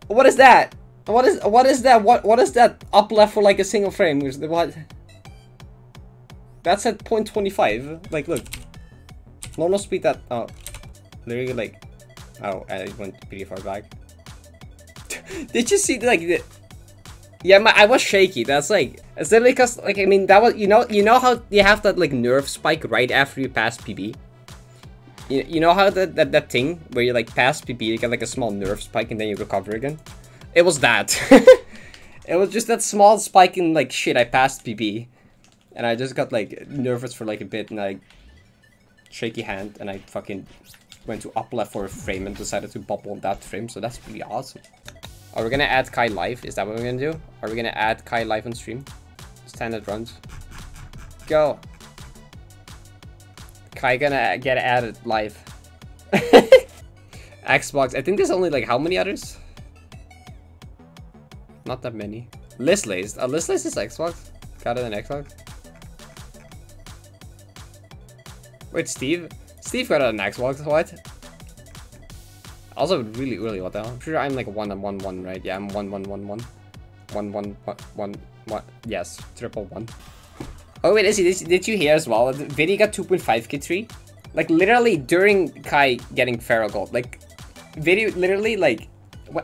What is that? What is what is that? What what is that up left for like a single frame? What? That's at 0.25. Like, look. Normal speed that. Oh, literally like. Oh, I went pretty far back. Did you see like the? Yeah, my, I was shaky. That's like it's literally because like I mean that was you know you know how you have that like nerve spike right after you pass PB. You, you know how that, that that thing where you like pass PB, you get like a small nerve spike and then you recover again. It was that. it was just that small spike in like shit. I passed PB, and I just got like nervous for like a bit and I shaky hand and I fucking went to up left for a frame and decided to bubble that frame. So that's pretty awesome. Are we gonna add Kai live? Is that what we're gonna do? Are we gonna add Kai live on stream? Standard runs. Go. Kai gonna get added live. Xbox. I think there's only like how many others? Not that many. List list. Uh, is Xbox. Got it on Xbox. Wait, Steve? Steve got it on Xbox. What? Also really early, what the hell? I'm sure I'm like one and one one, right? Yeah, I'm one one one one. One one one one one yes, triple one. Oh wait, is he, did you hear as well? Viddy got 2.5 k 3 Like literally during Kai getting Feral Gold. Like Viddy literally like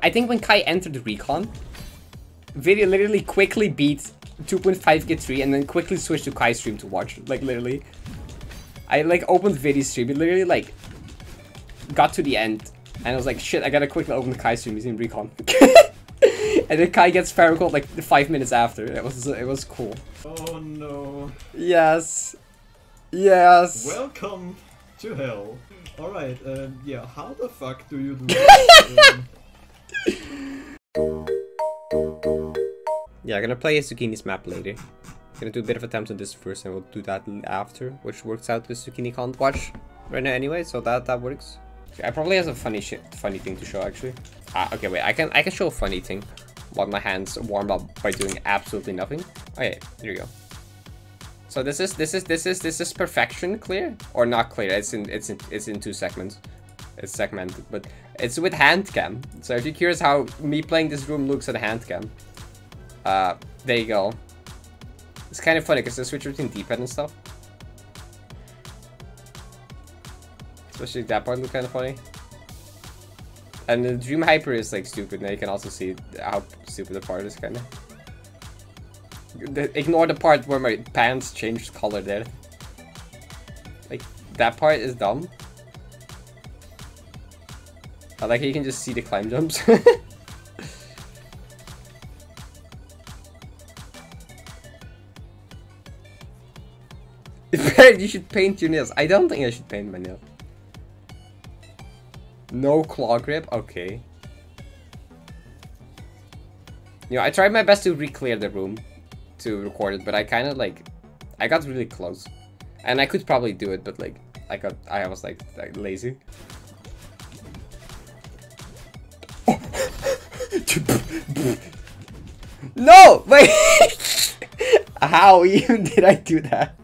I think when Kai entered the recon, Viddy literally quickly beat 2.5 k 3 and then quickly switched to Kai stream to watch. Like literally. I like opened Viddy's stream, it literally like got to the end and I was like, shit, I gotta quickly open the Kai stream using Recon. and then Kai gets Feral like five minutes after. It was it was cool. Oh no. Yes. Yes. Welcome to hell. Alright, um, yeah, how the fuck do you do that? um... Yeah, I'm gonna play a Zucchini's map later. Gonna do a bit of attempt on this first and we'll do that after, which works out with Zucchini can't watch right now anyway, so that that works. I probably has a funny shit, funny thing to show actually. Ah, okay, wait. I can I can show a funny thing while my hands warm up by doing absolutely nothing. Okay, there you go. So this is this is this is this is perfection clear or not clear? It's in it's in it's in two segments. it's segmented, but it's with hand cam. So if you're curious how me playing this room looks at hand cam, uh, there you go. It's kind of funny because the switch between D-pad and stuff. Especially that part look kind of funny. And the Dream Hyper is like stupid. Now you can also see how stupid the part is kind of. Ignore the part where my pants changed color there. Like that part is dumb. I like how you can just see the climb jumps. you should paint your nails. I don't think I should paint my nails. No claw grip? Okay. You know, I tried my best to re-clear the room to record it, but I kind of like, I got really close. And I could probably do it, but like, I got, I was like, like lazy. no! Wait! How even did I do that?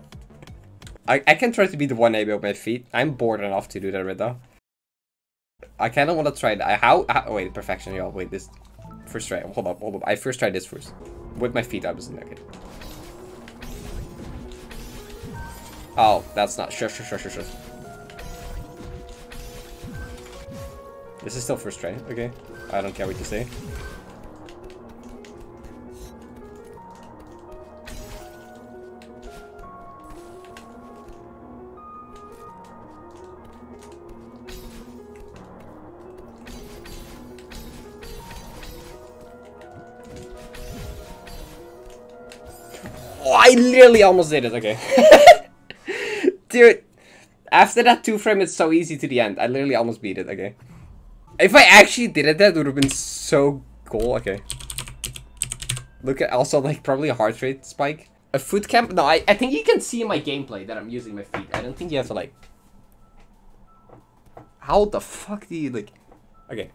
I, I can try to be the one able with my feet. I'm bored enough to do that right now. I kind of want to try that. How, how? Oh, wait, perfection. Yeah, wait. This first try. Hold up, hold up. I first tried this first with my feet. Obviously, okay. Oh, that's not. Sure, sure, sure, sure, sure. This is still first try. Okay. I don't care what you say. Oh, I literally almost did it, okay. Dude, after that two frame, it's so easy to the end. I literally almost beat it, okay. If I actually did it, that would have been so cool, okay. Look at also, like, probably a heart rate spike. A foot camp? No, I, I think you can see in my gameplay that I'm using my feet. I don't think you have to, like... How the fuck do you, like... Okay.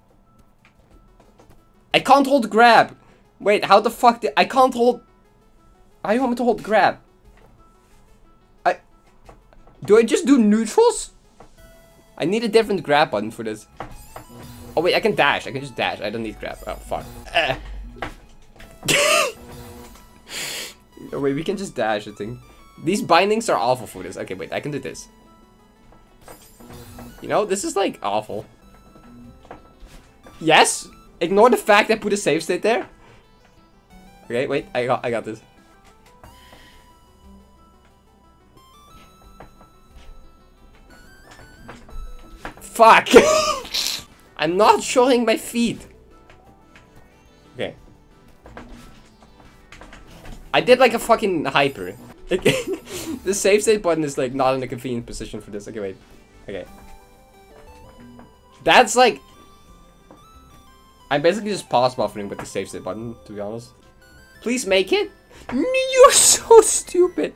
I can't hold grab! Wait, how the fuck did... I can't hold... You want me to hold grab? I... Do I just do neutrals? I need a different grab button for this. Oh wait, I can dash. I can just dash. I don't need grab. Oh, fuck. Uh. oh wait, we can just dash, I think. These bindings are awful for this. Okay, wait, I can do this. You know, this is like awful. Yes! Ignore the fact I put a save state there. Okay, wait, I got I got this. Fuck! I'm not showing my feet. Okay. I did like a fucking hyper. Okay. the save state button is like not in a convenient position for this. Okay, wait. Okay. That's like... I'm basically just pause buffering with the save state button, to be honest. Please make it? You're so stupid.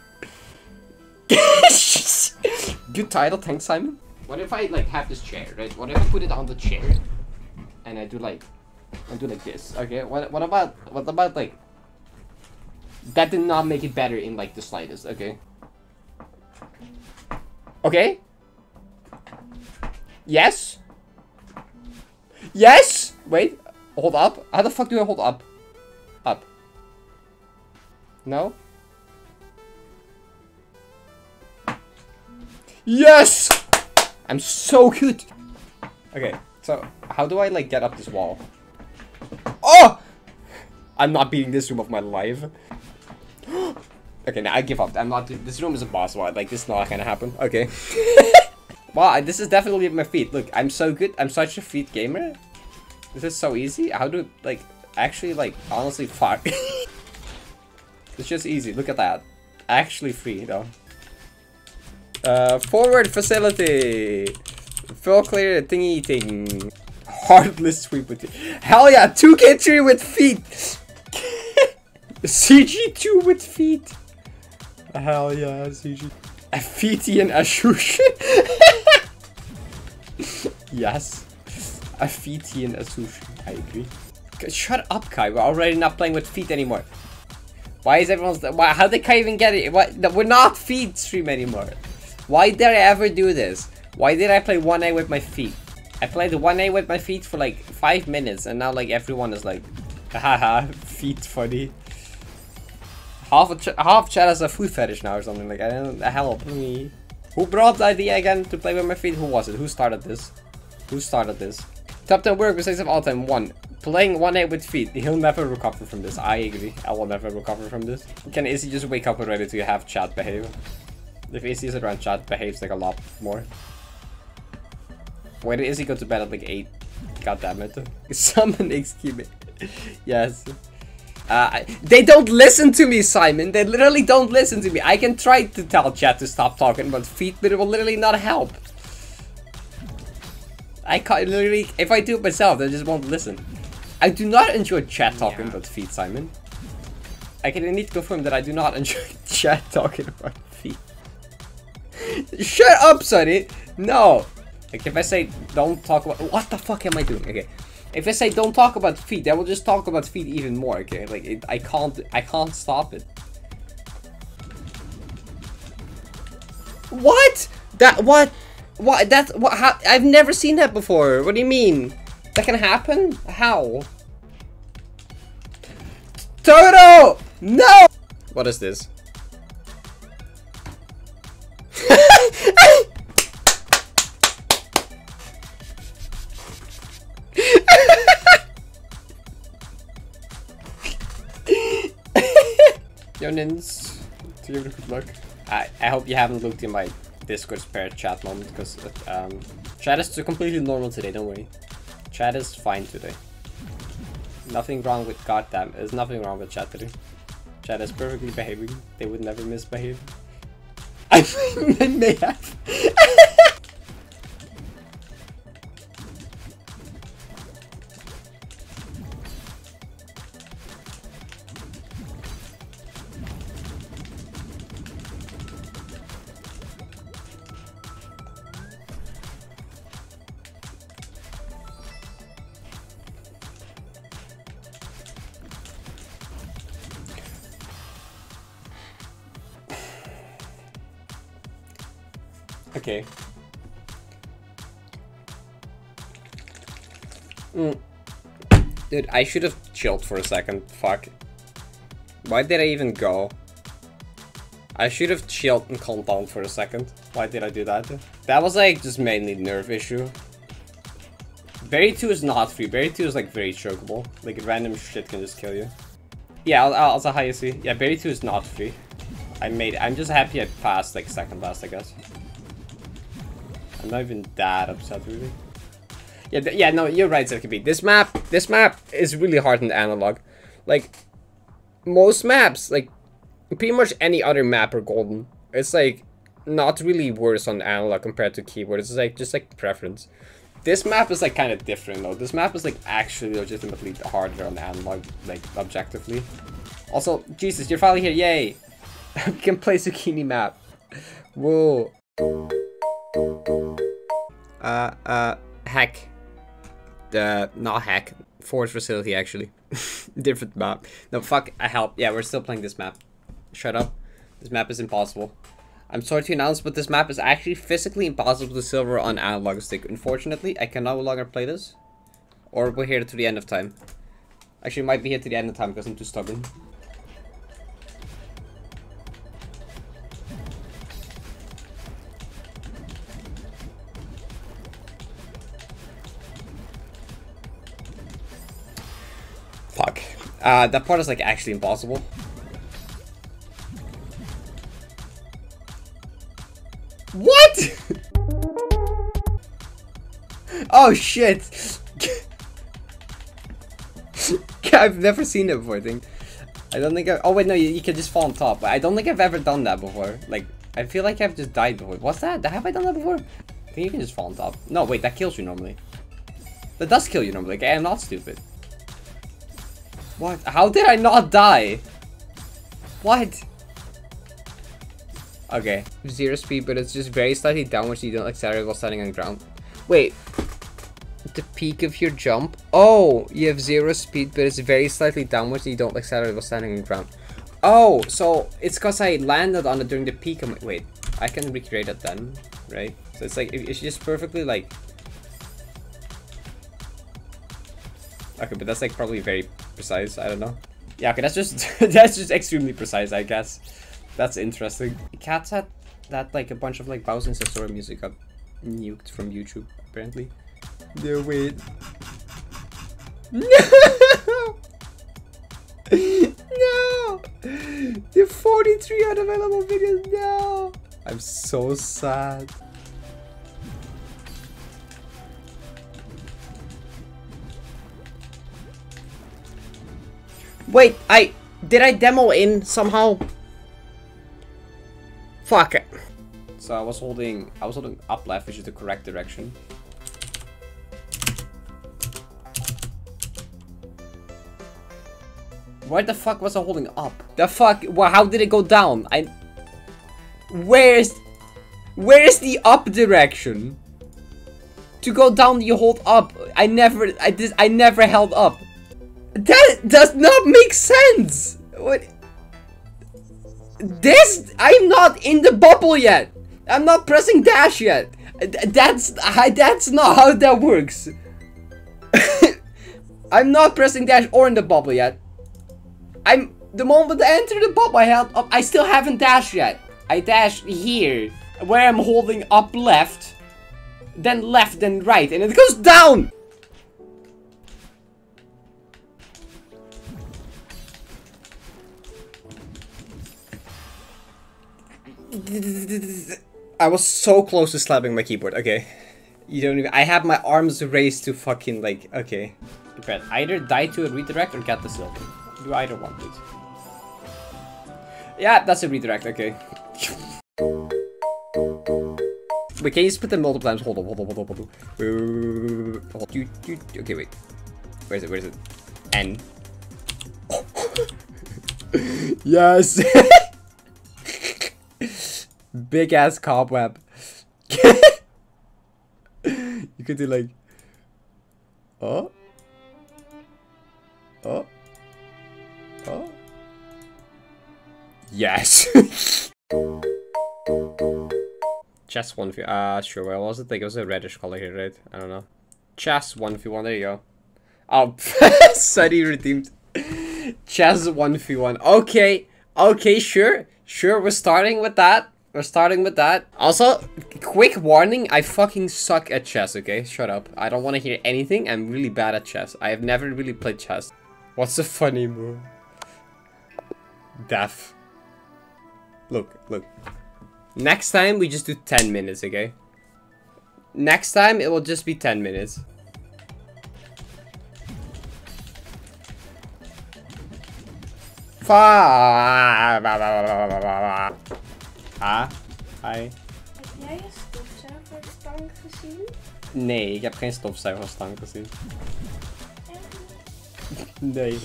Good title, thanks Simon. What if I like have this chair, right? What if I put it on the chair and I do like I do like this, okay? What what about what about like that did not make it better in like the slightest, okay? Okay? Yes? Yes? Wait, hold up. How the fuck do I hold up? Up. No? Yes! I'm so good. Okay, so how do I like get up this wall? Oh! I'm not beating this room of my life. okay, now I give up. I'm not. This room is a boss fight. Like this is not gonna happen. Okay. wow, this is definitely my feet. Look, I'm so good. I'm such a feet gamer. This is so easy. How do like actually like honestly fuck? it's just easy. Look at that. Actually free though. Uh, forward facility. Full clear thingy thing. Heartless sweep with Hell yeah, 2k3 with feet. CG2 with feet. Hell yeah, CG. A feety and a yes. A feety and a. I agree. Shut up, Kai. We're already not playing with feet anymore. Why is everyone's... Why, how did Kai even get it? What? We're not feet stream anymore. Why did I ever do this? Why did I play 1A with my feet? I played 1A with my feet for like 5 minutes and now like everyone is like, haha, feet funny. Half of ch half chat has a food fetish now or something like I don't help me. Who brought the idea again to play with my feet? Who was it? Who started this? Who started this? Top 10 work mistakes of all time. 1. Playing 1A with feet. He'll never recover from this. I agree. I will never recover from this. Can Izzy just wake up already to have chat behave? If Izzy is around chat, behaves like a lot more. Why did Izzy go to bed at like 8? God damn it. Summon XQ. yes. Uh, they don't listen to me, Simon. They literally don't listen to me. I can try to tell chat to stop talking about feet, but it will literally not help. I can't literally, if I do it myself, they just won't listen. I do not enjoy chat talking yeah. about feet, Simon. I can need to confirm that I do not enjoy chat talking about feet. Shut up, Sonny! No! Like, if I say don't talk about- What the fuck am I doing? Okay. If I say don't talk about feet, I will just talk about feet even more, okay? Like, it, I can't- I can't stop it. What? That- what? What? That's- what? How, I've never seen that before. What do you mean? That can happen? How? Toto! No! What is this? Yo, Nins. To give it a good look. I, I hope you haven't looked in my Discord spare chat moment, because um, chat is completely normal today, don't worry. Chat is fine today. Nothing wrong with goddamn, there's nothing wrong with chat today. Chat is perfectly behaving. They would never misbehave. I may have. Okay. Mm. Dude, I should have chilled for a second. Fuck. Why did I even go? I should have chilled and calmed down for a second. Why did I do that? That was like just mainly nerve issue. Berry 2 is not free. Berry 2 is like very chokeable. Like random shit can just kill you. Yeah, I'll, I'll, hi, see. Yeah, Berry 2 is not free. I made I'm just happy I passed like second last, I guess. I'm not even that upset, really. Yeah, yeah, no, you're right, ZKB. This map, this map is really hard in the analog. Like, most maps, like, pretty much any other map are golden. It's, like, not really worse on analog compared to keyboard. It's, like, just, like, preference. This map is, like, kind of different, though. This map is, like, actually legitimately harder on the analog, like, objectively. Also, Jesus, you're finally here, yay! we can play Zucchini map. Whoa uh, uh, hack. The, not hack. Force facility, actually. Different map. No, fuck, I help. Yeah, we're still playing this map. Shut up. This map is impossible. I'm sorry to announce, but this map is actually physically impossible to silver on analog stick. Unfortunately, I can no longer play this. Or we're here to the end of time. Actually, might be here to the end of time because I'm too stubborn. Uh, that part is like actually impossible. What? oh shit. I've never seen it before, I think. I don't think I- oh wait, no, you, you can just fall on top. I don't think I've ever done that before. Like, I feel like I've just died before. What's that? Have I done that before? I think you can just fall on top. No, wait, that kills you normally. That does kill you normally. Like, I am not stupid. What? How did I not die? What? Okay. Zero speed, but it's just very slightly downwards so you don't accelerate while standing on ground. Wait. The peak of your jump? Oh, you have zero speed, but it's very slightly downwards so you don't accelerate while standing on ground. Oh, so it's because I landed on it during the peak of my- Wait, I can recreate it then, right? So it's like, it's just perfectly like... Okay, but that's like probably very precise. I don't know. Yeah, okay, that's just that's just extremely precise, I guess. That's interesting. Cats had that like a bunch of like Bowser and Sora music got nuked from YouTube, apparently. No wait. No! no! The 43 unavailable videos, no! I'm so sad. Wait, I did I demo in somehow? Fuck it. So I was holding I was holding up left, which is the correct direction. Why the fuck was I holding up? The fuck? Well, how did it go down? I. Where's. Where's the up direction? To go down, you hold up. I never. I just. I never held up. That does not make sense. What? This. I'm not in the bubble yet. I'm not pressing dash yet. That's. I. That's not how that works. I'm not pressing dash or in the bubble yet. I'm the moment I enter the bubble I held up I still haven't dashed yet. I dash here where I'm holding up left then left then right and it goes down I was so close to slapping my keyboard. Okay. You don't even I have my arms raised to fucking like okay. Brett, either die to a redirect or get the silver. Do either one, please. Yeah, that's a redirect, okay. Wait, can you split them multiple times? Hold on, hold on, hold on, hold on. Hold you, okay, wait. Where is it, where is it? N. yes! Big ass cobweb. you could do like... Oh? Oh? Oh? Yes! Chess 1 v Ah, uh, sure, what was it? Like, it was a reddish color here, right? I don't know. Chess 1v1, there you go. Oh, Sunny redeemed. Chess 1v1. Okay, okay, sure. Sure, we're starting with that. We're starting with that. Also, quick warning, I fucking suck at chess, okay? Shut up. I don't want to hear anything. I'm really bad at chess. I have never really played chess. What's a funny move? Death. Look, look. Next time, we just do 10 minutes, okay? Next time, it will just be 10 minutes. Ah, hi. Heb jij een stofzuigerstang gezien? Nee, ik heb geen stofzuigerstang gezien. Nee.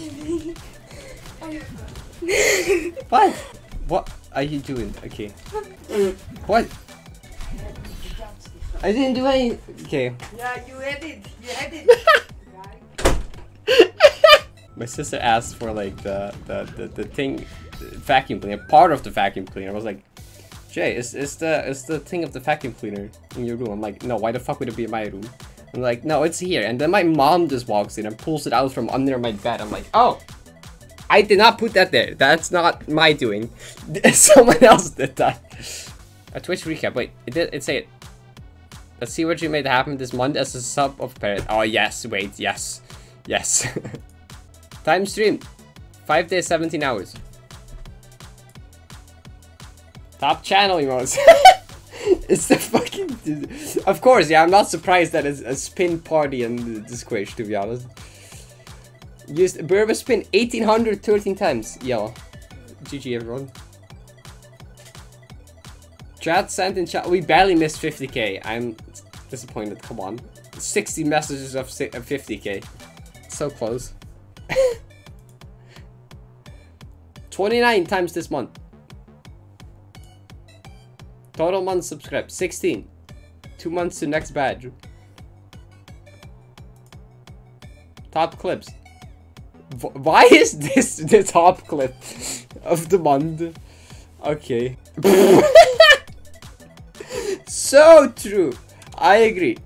What? What are you doing? Okay. What? I didn't do any. Okay. Ja, you had it. You had it. My sister asked for like the the the, the thing, the vacuum cleaner, part of the vacuum cleaner. I was like, Jay, is is the is the thing of the vacuum cleaner in your room? I'm like, no. Why the fuck would it be in my room? I'm like, no, it's here. And then my mom just walks in and pulls it out from under my bed. I'm like, oh, I did not put that there. That's not my doing. Someone else did that. A Twitch recap. Wait, it did. It say it. Let's see what you made happen this month as a sub of Parrot. Oh yes, wait, yes, yes. Time stream, five days, 17 hours. Top channel emotes. it's the fucking. Of course, yeah. I'm not surprised that it's a spin party and the squish. To be honest, used Burba spin 1813 times. Yo, GG everyone. Chat sent in chat. We barely missed 50k. I'm disappointed. Come on, 60 messages of 50k. So close. 29 times this month. Total months subscribed, 16. Two months to next badge. Top clips. V why is this the top clip of the month? Okay. so true. I agree.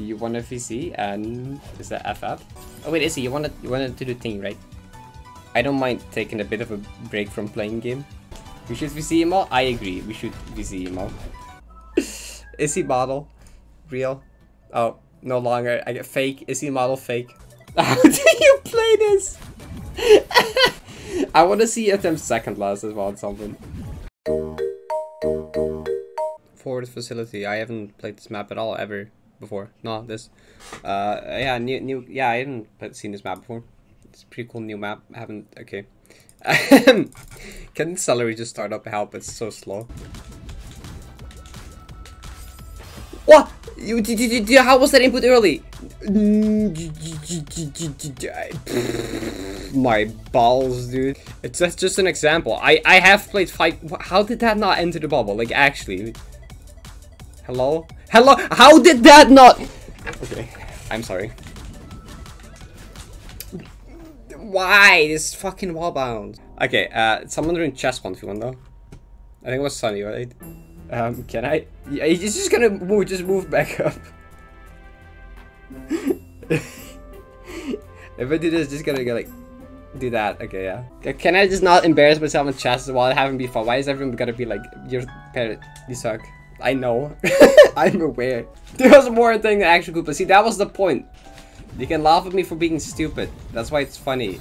Do you want a VC and is that FF? Oh wait, Izzy, you wanted you wanted to do thing, right? I don't mind taking a bit of a break from playing game. We should VC him all? I agree, we should VC him all. is he model? Real? Oh, no longer. I get fake. Is he model fake? How do you play this? I want to see attempt second last as well something. Forward facility. I haven't played this map at all ever before. No, this. Uh, yeah, new, new. Yeah, I played- seen this map before. It's a pretty cool new map. I haven't. Okay. Can celery just start up help? It's so slow. What? You did, did, did, how was that input early? My balls, dude. It's that's just an example. I I have played fight. How did that not enter the bubble? Like actually. Hello? Hello? How did that not? Okay, I'm sorry. Why this fucking wall bound? Okay, uh, someone doing chess one if you want though. I think it was Sunny, right? Um, can I? Yeah, he's just gonna move, just move back up. if I do this, just gonna go like, do that. Okay, yeah. Okay, Can I just not embarrass myself in chess while having be fun? Why is everyone gotta be like, you're you suck? I know. I'm aware. There was more thing than actual good, but see, that was the point. You can laugh at me for being stupid. That's why it's funny.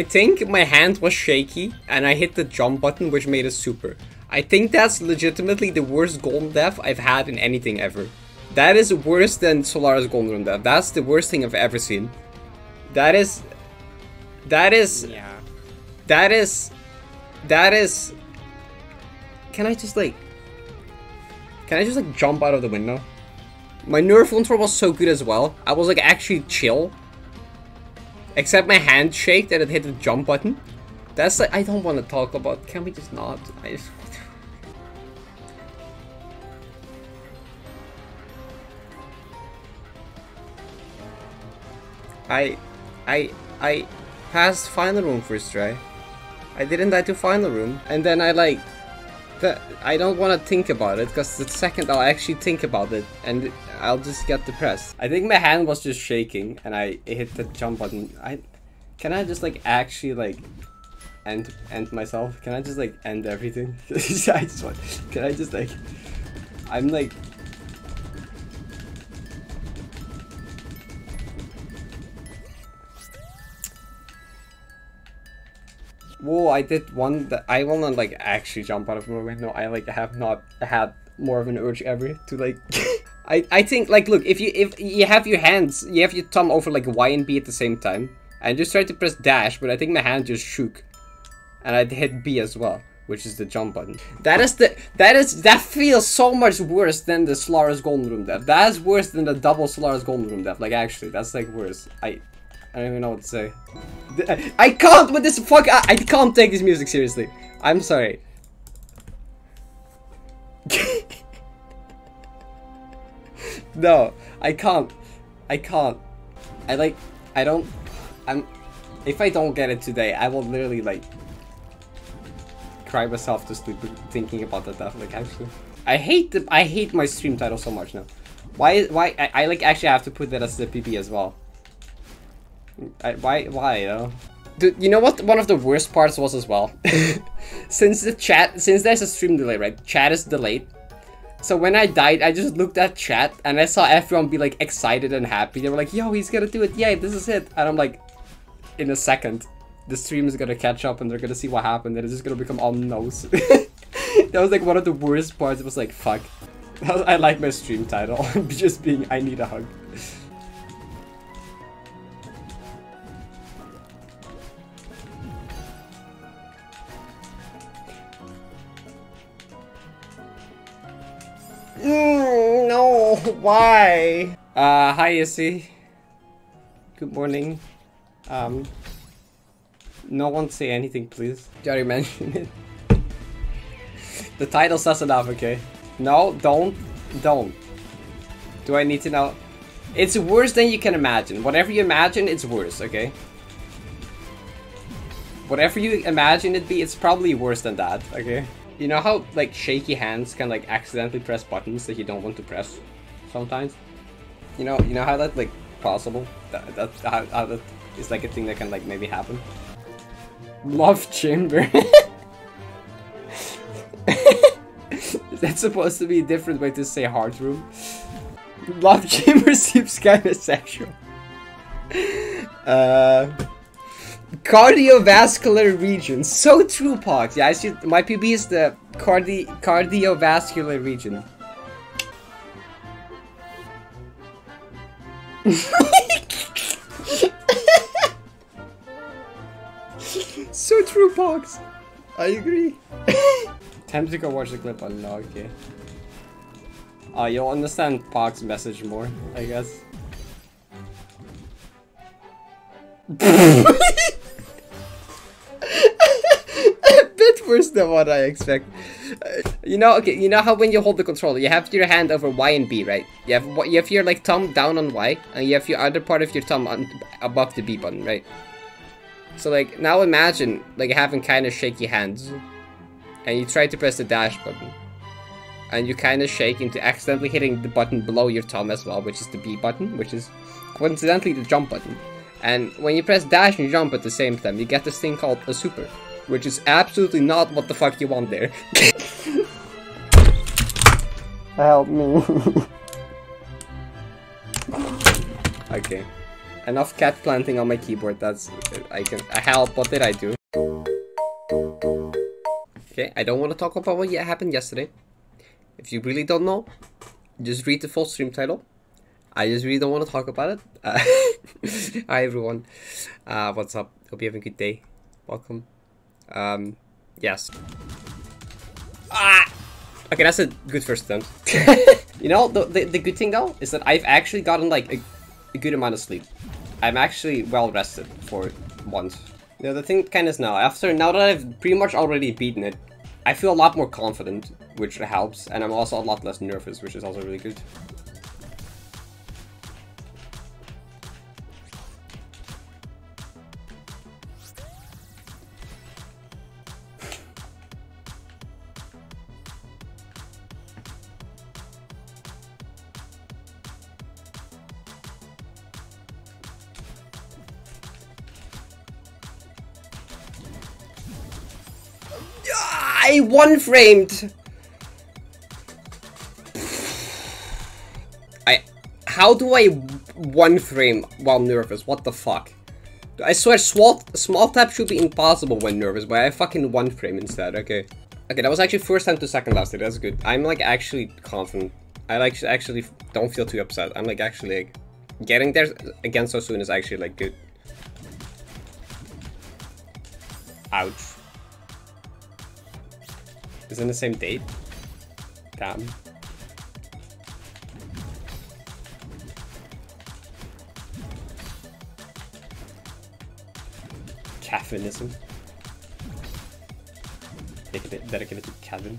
I think my hand was shaky and I hit the jump button which made it super. I think that's legitimately the worst golden death I've had in anything ever. That is worse than Solaris golden death. That's the worst thing I've ever seen. That is... That is... Yeah. That is... That is... Can I just like... Can I just like jump out of the window? My nerf control was so good as well. I was like actually chill. Except my hand shaked and it hit the jump button. That's like, I don't want to talk about, can we just not? I just... I, I, I passed final room first try. I didn't die to final room, and then I like, the, I don't want to think about it because the second I'll actually think about it, and I'll just get depressed. I think my hand was just shaking, and I hit the jump button. I, can I just like actually like end end myself? Can I just like end everything? I just want. Can I just like? I'm like. Whoa! I did one that I will not like actually jump out of my window. I like have not had more of an urge ever to like. I I think like look if you if you have your hands you have your thumb over like Y and B at the same time and just tried to press dash, but I think my hand just shook. And I hit B as well, which is the jump button. That is the that is that feels so much worse than the Solaris Golden Room death. That is worse than the double Solaris Golden Room death. Like actually, that's like worse. I I don't even know what to say. I can't with this fuck I, I can't take this music seriously. I'm sorry. no, I can't. I can't. I like I don't I'm if I don't get it today, I will literally like cry myself to sleep thinking about that death. Like actually, I hate the I hate my stream title so much now. Why? Why? I, I like actually have to put that as the PP as well. I, why? Why? Know? Dude, you know what? One of the worst parts was as well. since the chat, since there's a stream delay, right? Chat is delayed. So when I died, I just looked at chat and I saw everyone be like excited and happy. They were like, "Yo, he's gonna do it! Yay, this is it!" And I'm like, in a second, the stream is gonna catch up and they're gonna see what happened and it's just gonna become all nose. that was like one of the worst parts. It was like, fuck. I like my stream title. just being, I need a hug. Mm, no, why? Uh, hi Izzy. Good morning. Um, no one say anything, please. Already mentioned it. the title says enough, okay? No, don't, don't. Do I need to know? It's worse than you can imagine. Whatever you imagine, it's worse, okay? Whatever you imagine it be, it's probably worse than that, okay? You know how, like, shaky hands can, like, accidentally press buttons that you don't want to press sometimes? You know, you know how that, like, possible? That, that, how, how that is, like, a thing that can, like, maybe happen? Love chamber. Is that supposed to be a different way to say heart room? Love chamber seems kind of sexual. Uh, cardiovascular region. So true, Pox. Yeah, I see. My PB is the cardi cardiovascular region. so true, Pox. I agree. Time to go watch the clip on no, okay. Uh, you'll understand Pox's message more, I guess. bit worse than what I expect. You know, okay, you know how when you hold the controller, you have your hand over Y and B, right? You have you have your like thumb down on Y, and you have your other part of your thumb on, above the B button, right? So like now imagine like having kind of shaky hands, and you try to press the dash button, and you kind of shake into accidentally hitting the button below your thumb as well, which is the B button, which is coincidentally the jump button. And when you press dash and jump at the same time, you get this thing called a super, which is absolutely not what the fuck you want there. Help me. okay. Enough cat planting on my keyboard, that's... I can... Help, what did I do? Okay, I don't want to talk about what happened yesterday. If you really don't know, just read the full stream title. I just really don't want to talk about it. Uh, hi everyone, uh, what's up? Hope you have a good day. Welcome. Um, yes. Ah! Okay, that's a good first attempt. you know, the, the, the good thing though is that I've actually gotten like a, a good amount of sleep. I'm actually well rested for once. You know, the thing kind of is now, after, now that I've pretty much already beaten it, I feel a lot more confident, which helps, and I'm also a lot less nervous, which is also really good. One framed. I. How do I one frame while nervous? What the fuck? I swear, small small tap should be impossible when nervous, but I fucking one frame instead. Okay. Okay, that was actually first time to second last day. That's good. I'm like actually confident. I like actually don't feel too upset. I'm like actually like getting there again so soon is actually like good. Ouch. Is in the same date? Damn. Caffeinism. Dedicated, dedicated to Kevin.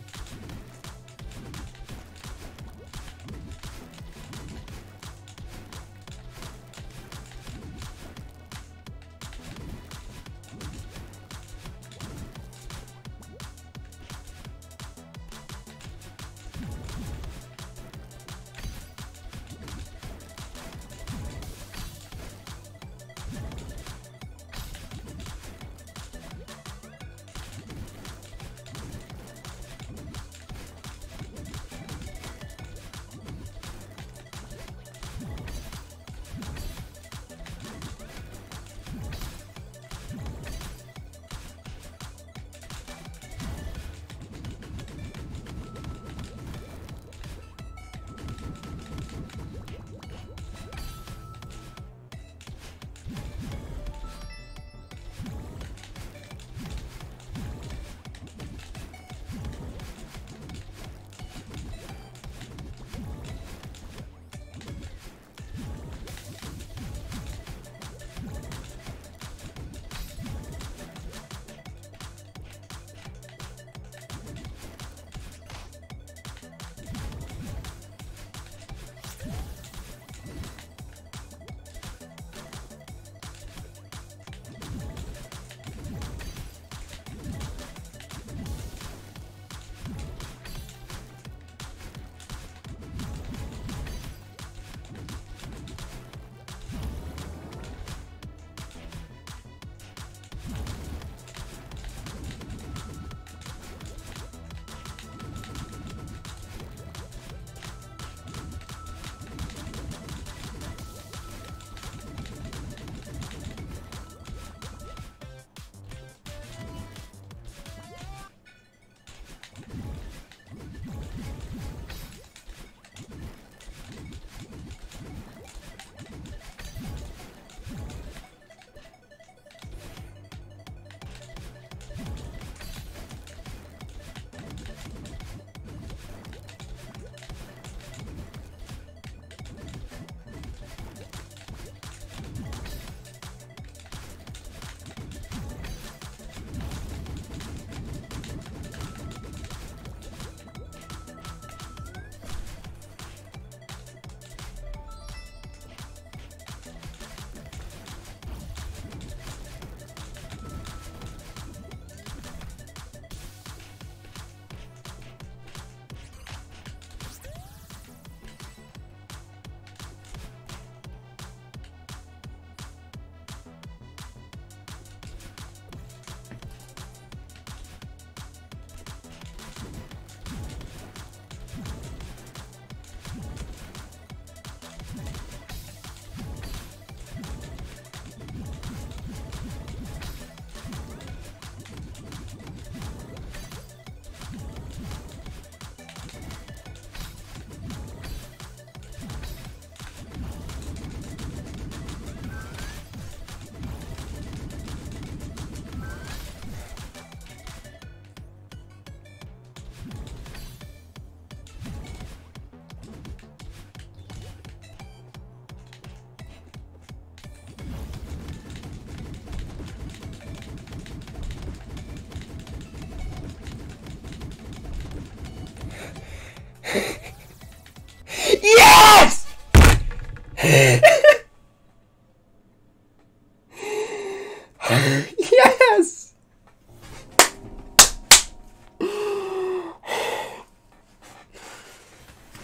Yes!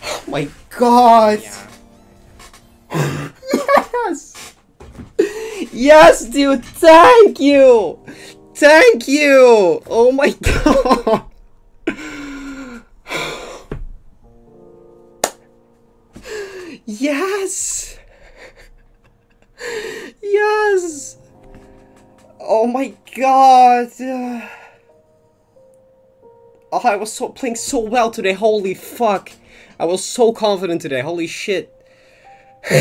Oh my god! Yes! Yes, dude, thank you! Thank you! Oh my god! Yes! Yes! Oh my god! Oh, I was so playing so well today. Holy fuck! I was so confident today. Holy shit!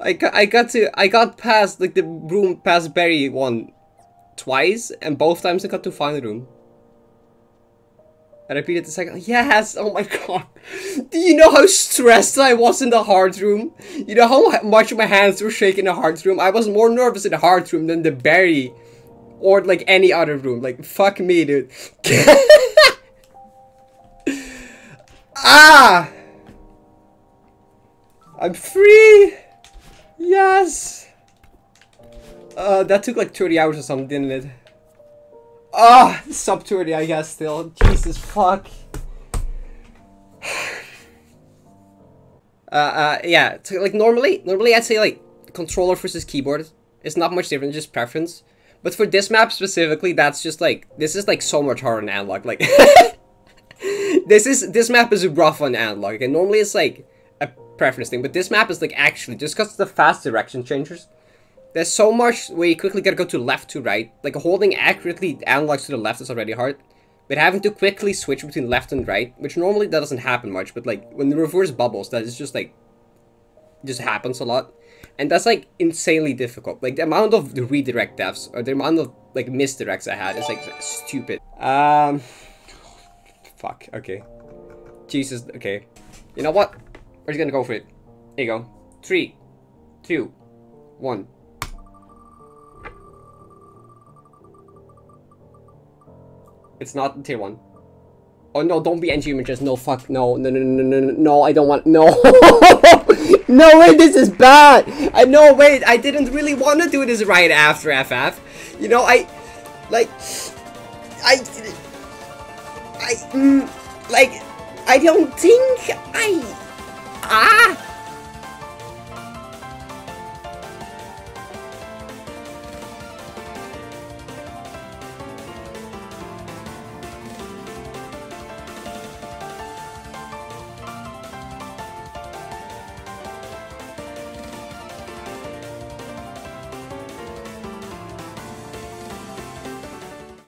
I got, I got to I got past like the room past Berry one twice, and both times I got to find final room. I repeated the second. Yes! Oh my god! Do you know how stressed I was in the heart room? You know how much my hands were shaking in the heart room? I was more nervous in the heart room than the berry, or like any other room. Like fuck me, dude. ah! I'm free! Yes! Uh, that took like 30 hours or something, didn't it? Ah, sub 30 I guess still. Jesus fuck. uh, uh, yeah, so, like normally, normally I'd say like controller versus keyboard It's not much different, just preference. But for this map specifically, that's just like, this is like so much harder than analog, like. this is, this map is rough on analog, and normally it's like a preference thing, but this map is like actually, just because the fast direction changers, there's so much where you quickly gotta go to left to right. Like holding accurately analogs to the left is already hard. But having to quickly switch between left and right, which normally that doesn't happen much, but like when the reverse bubbles, that is just like just happens a lot. And that's like insanely difficult. Like the amount of the redirect deaths or the amount of like misdirects I had is like stupid. Um fuck, okay. Jesus, okay. You know what? We're just gonna go for it. Here you go. Three, two, one. It's not tier one. Oh no, don't be NG images. No, fuck, no, no, no, no, no, no, I don't want, no. no, wait, this is bad. I know, wait, I didn't really want to do this right after FF. You know, I, like, I, I, mm, like, I don't think I, ah.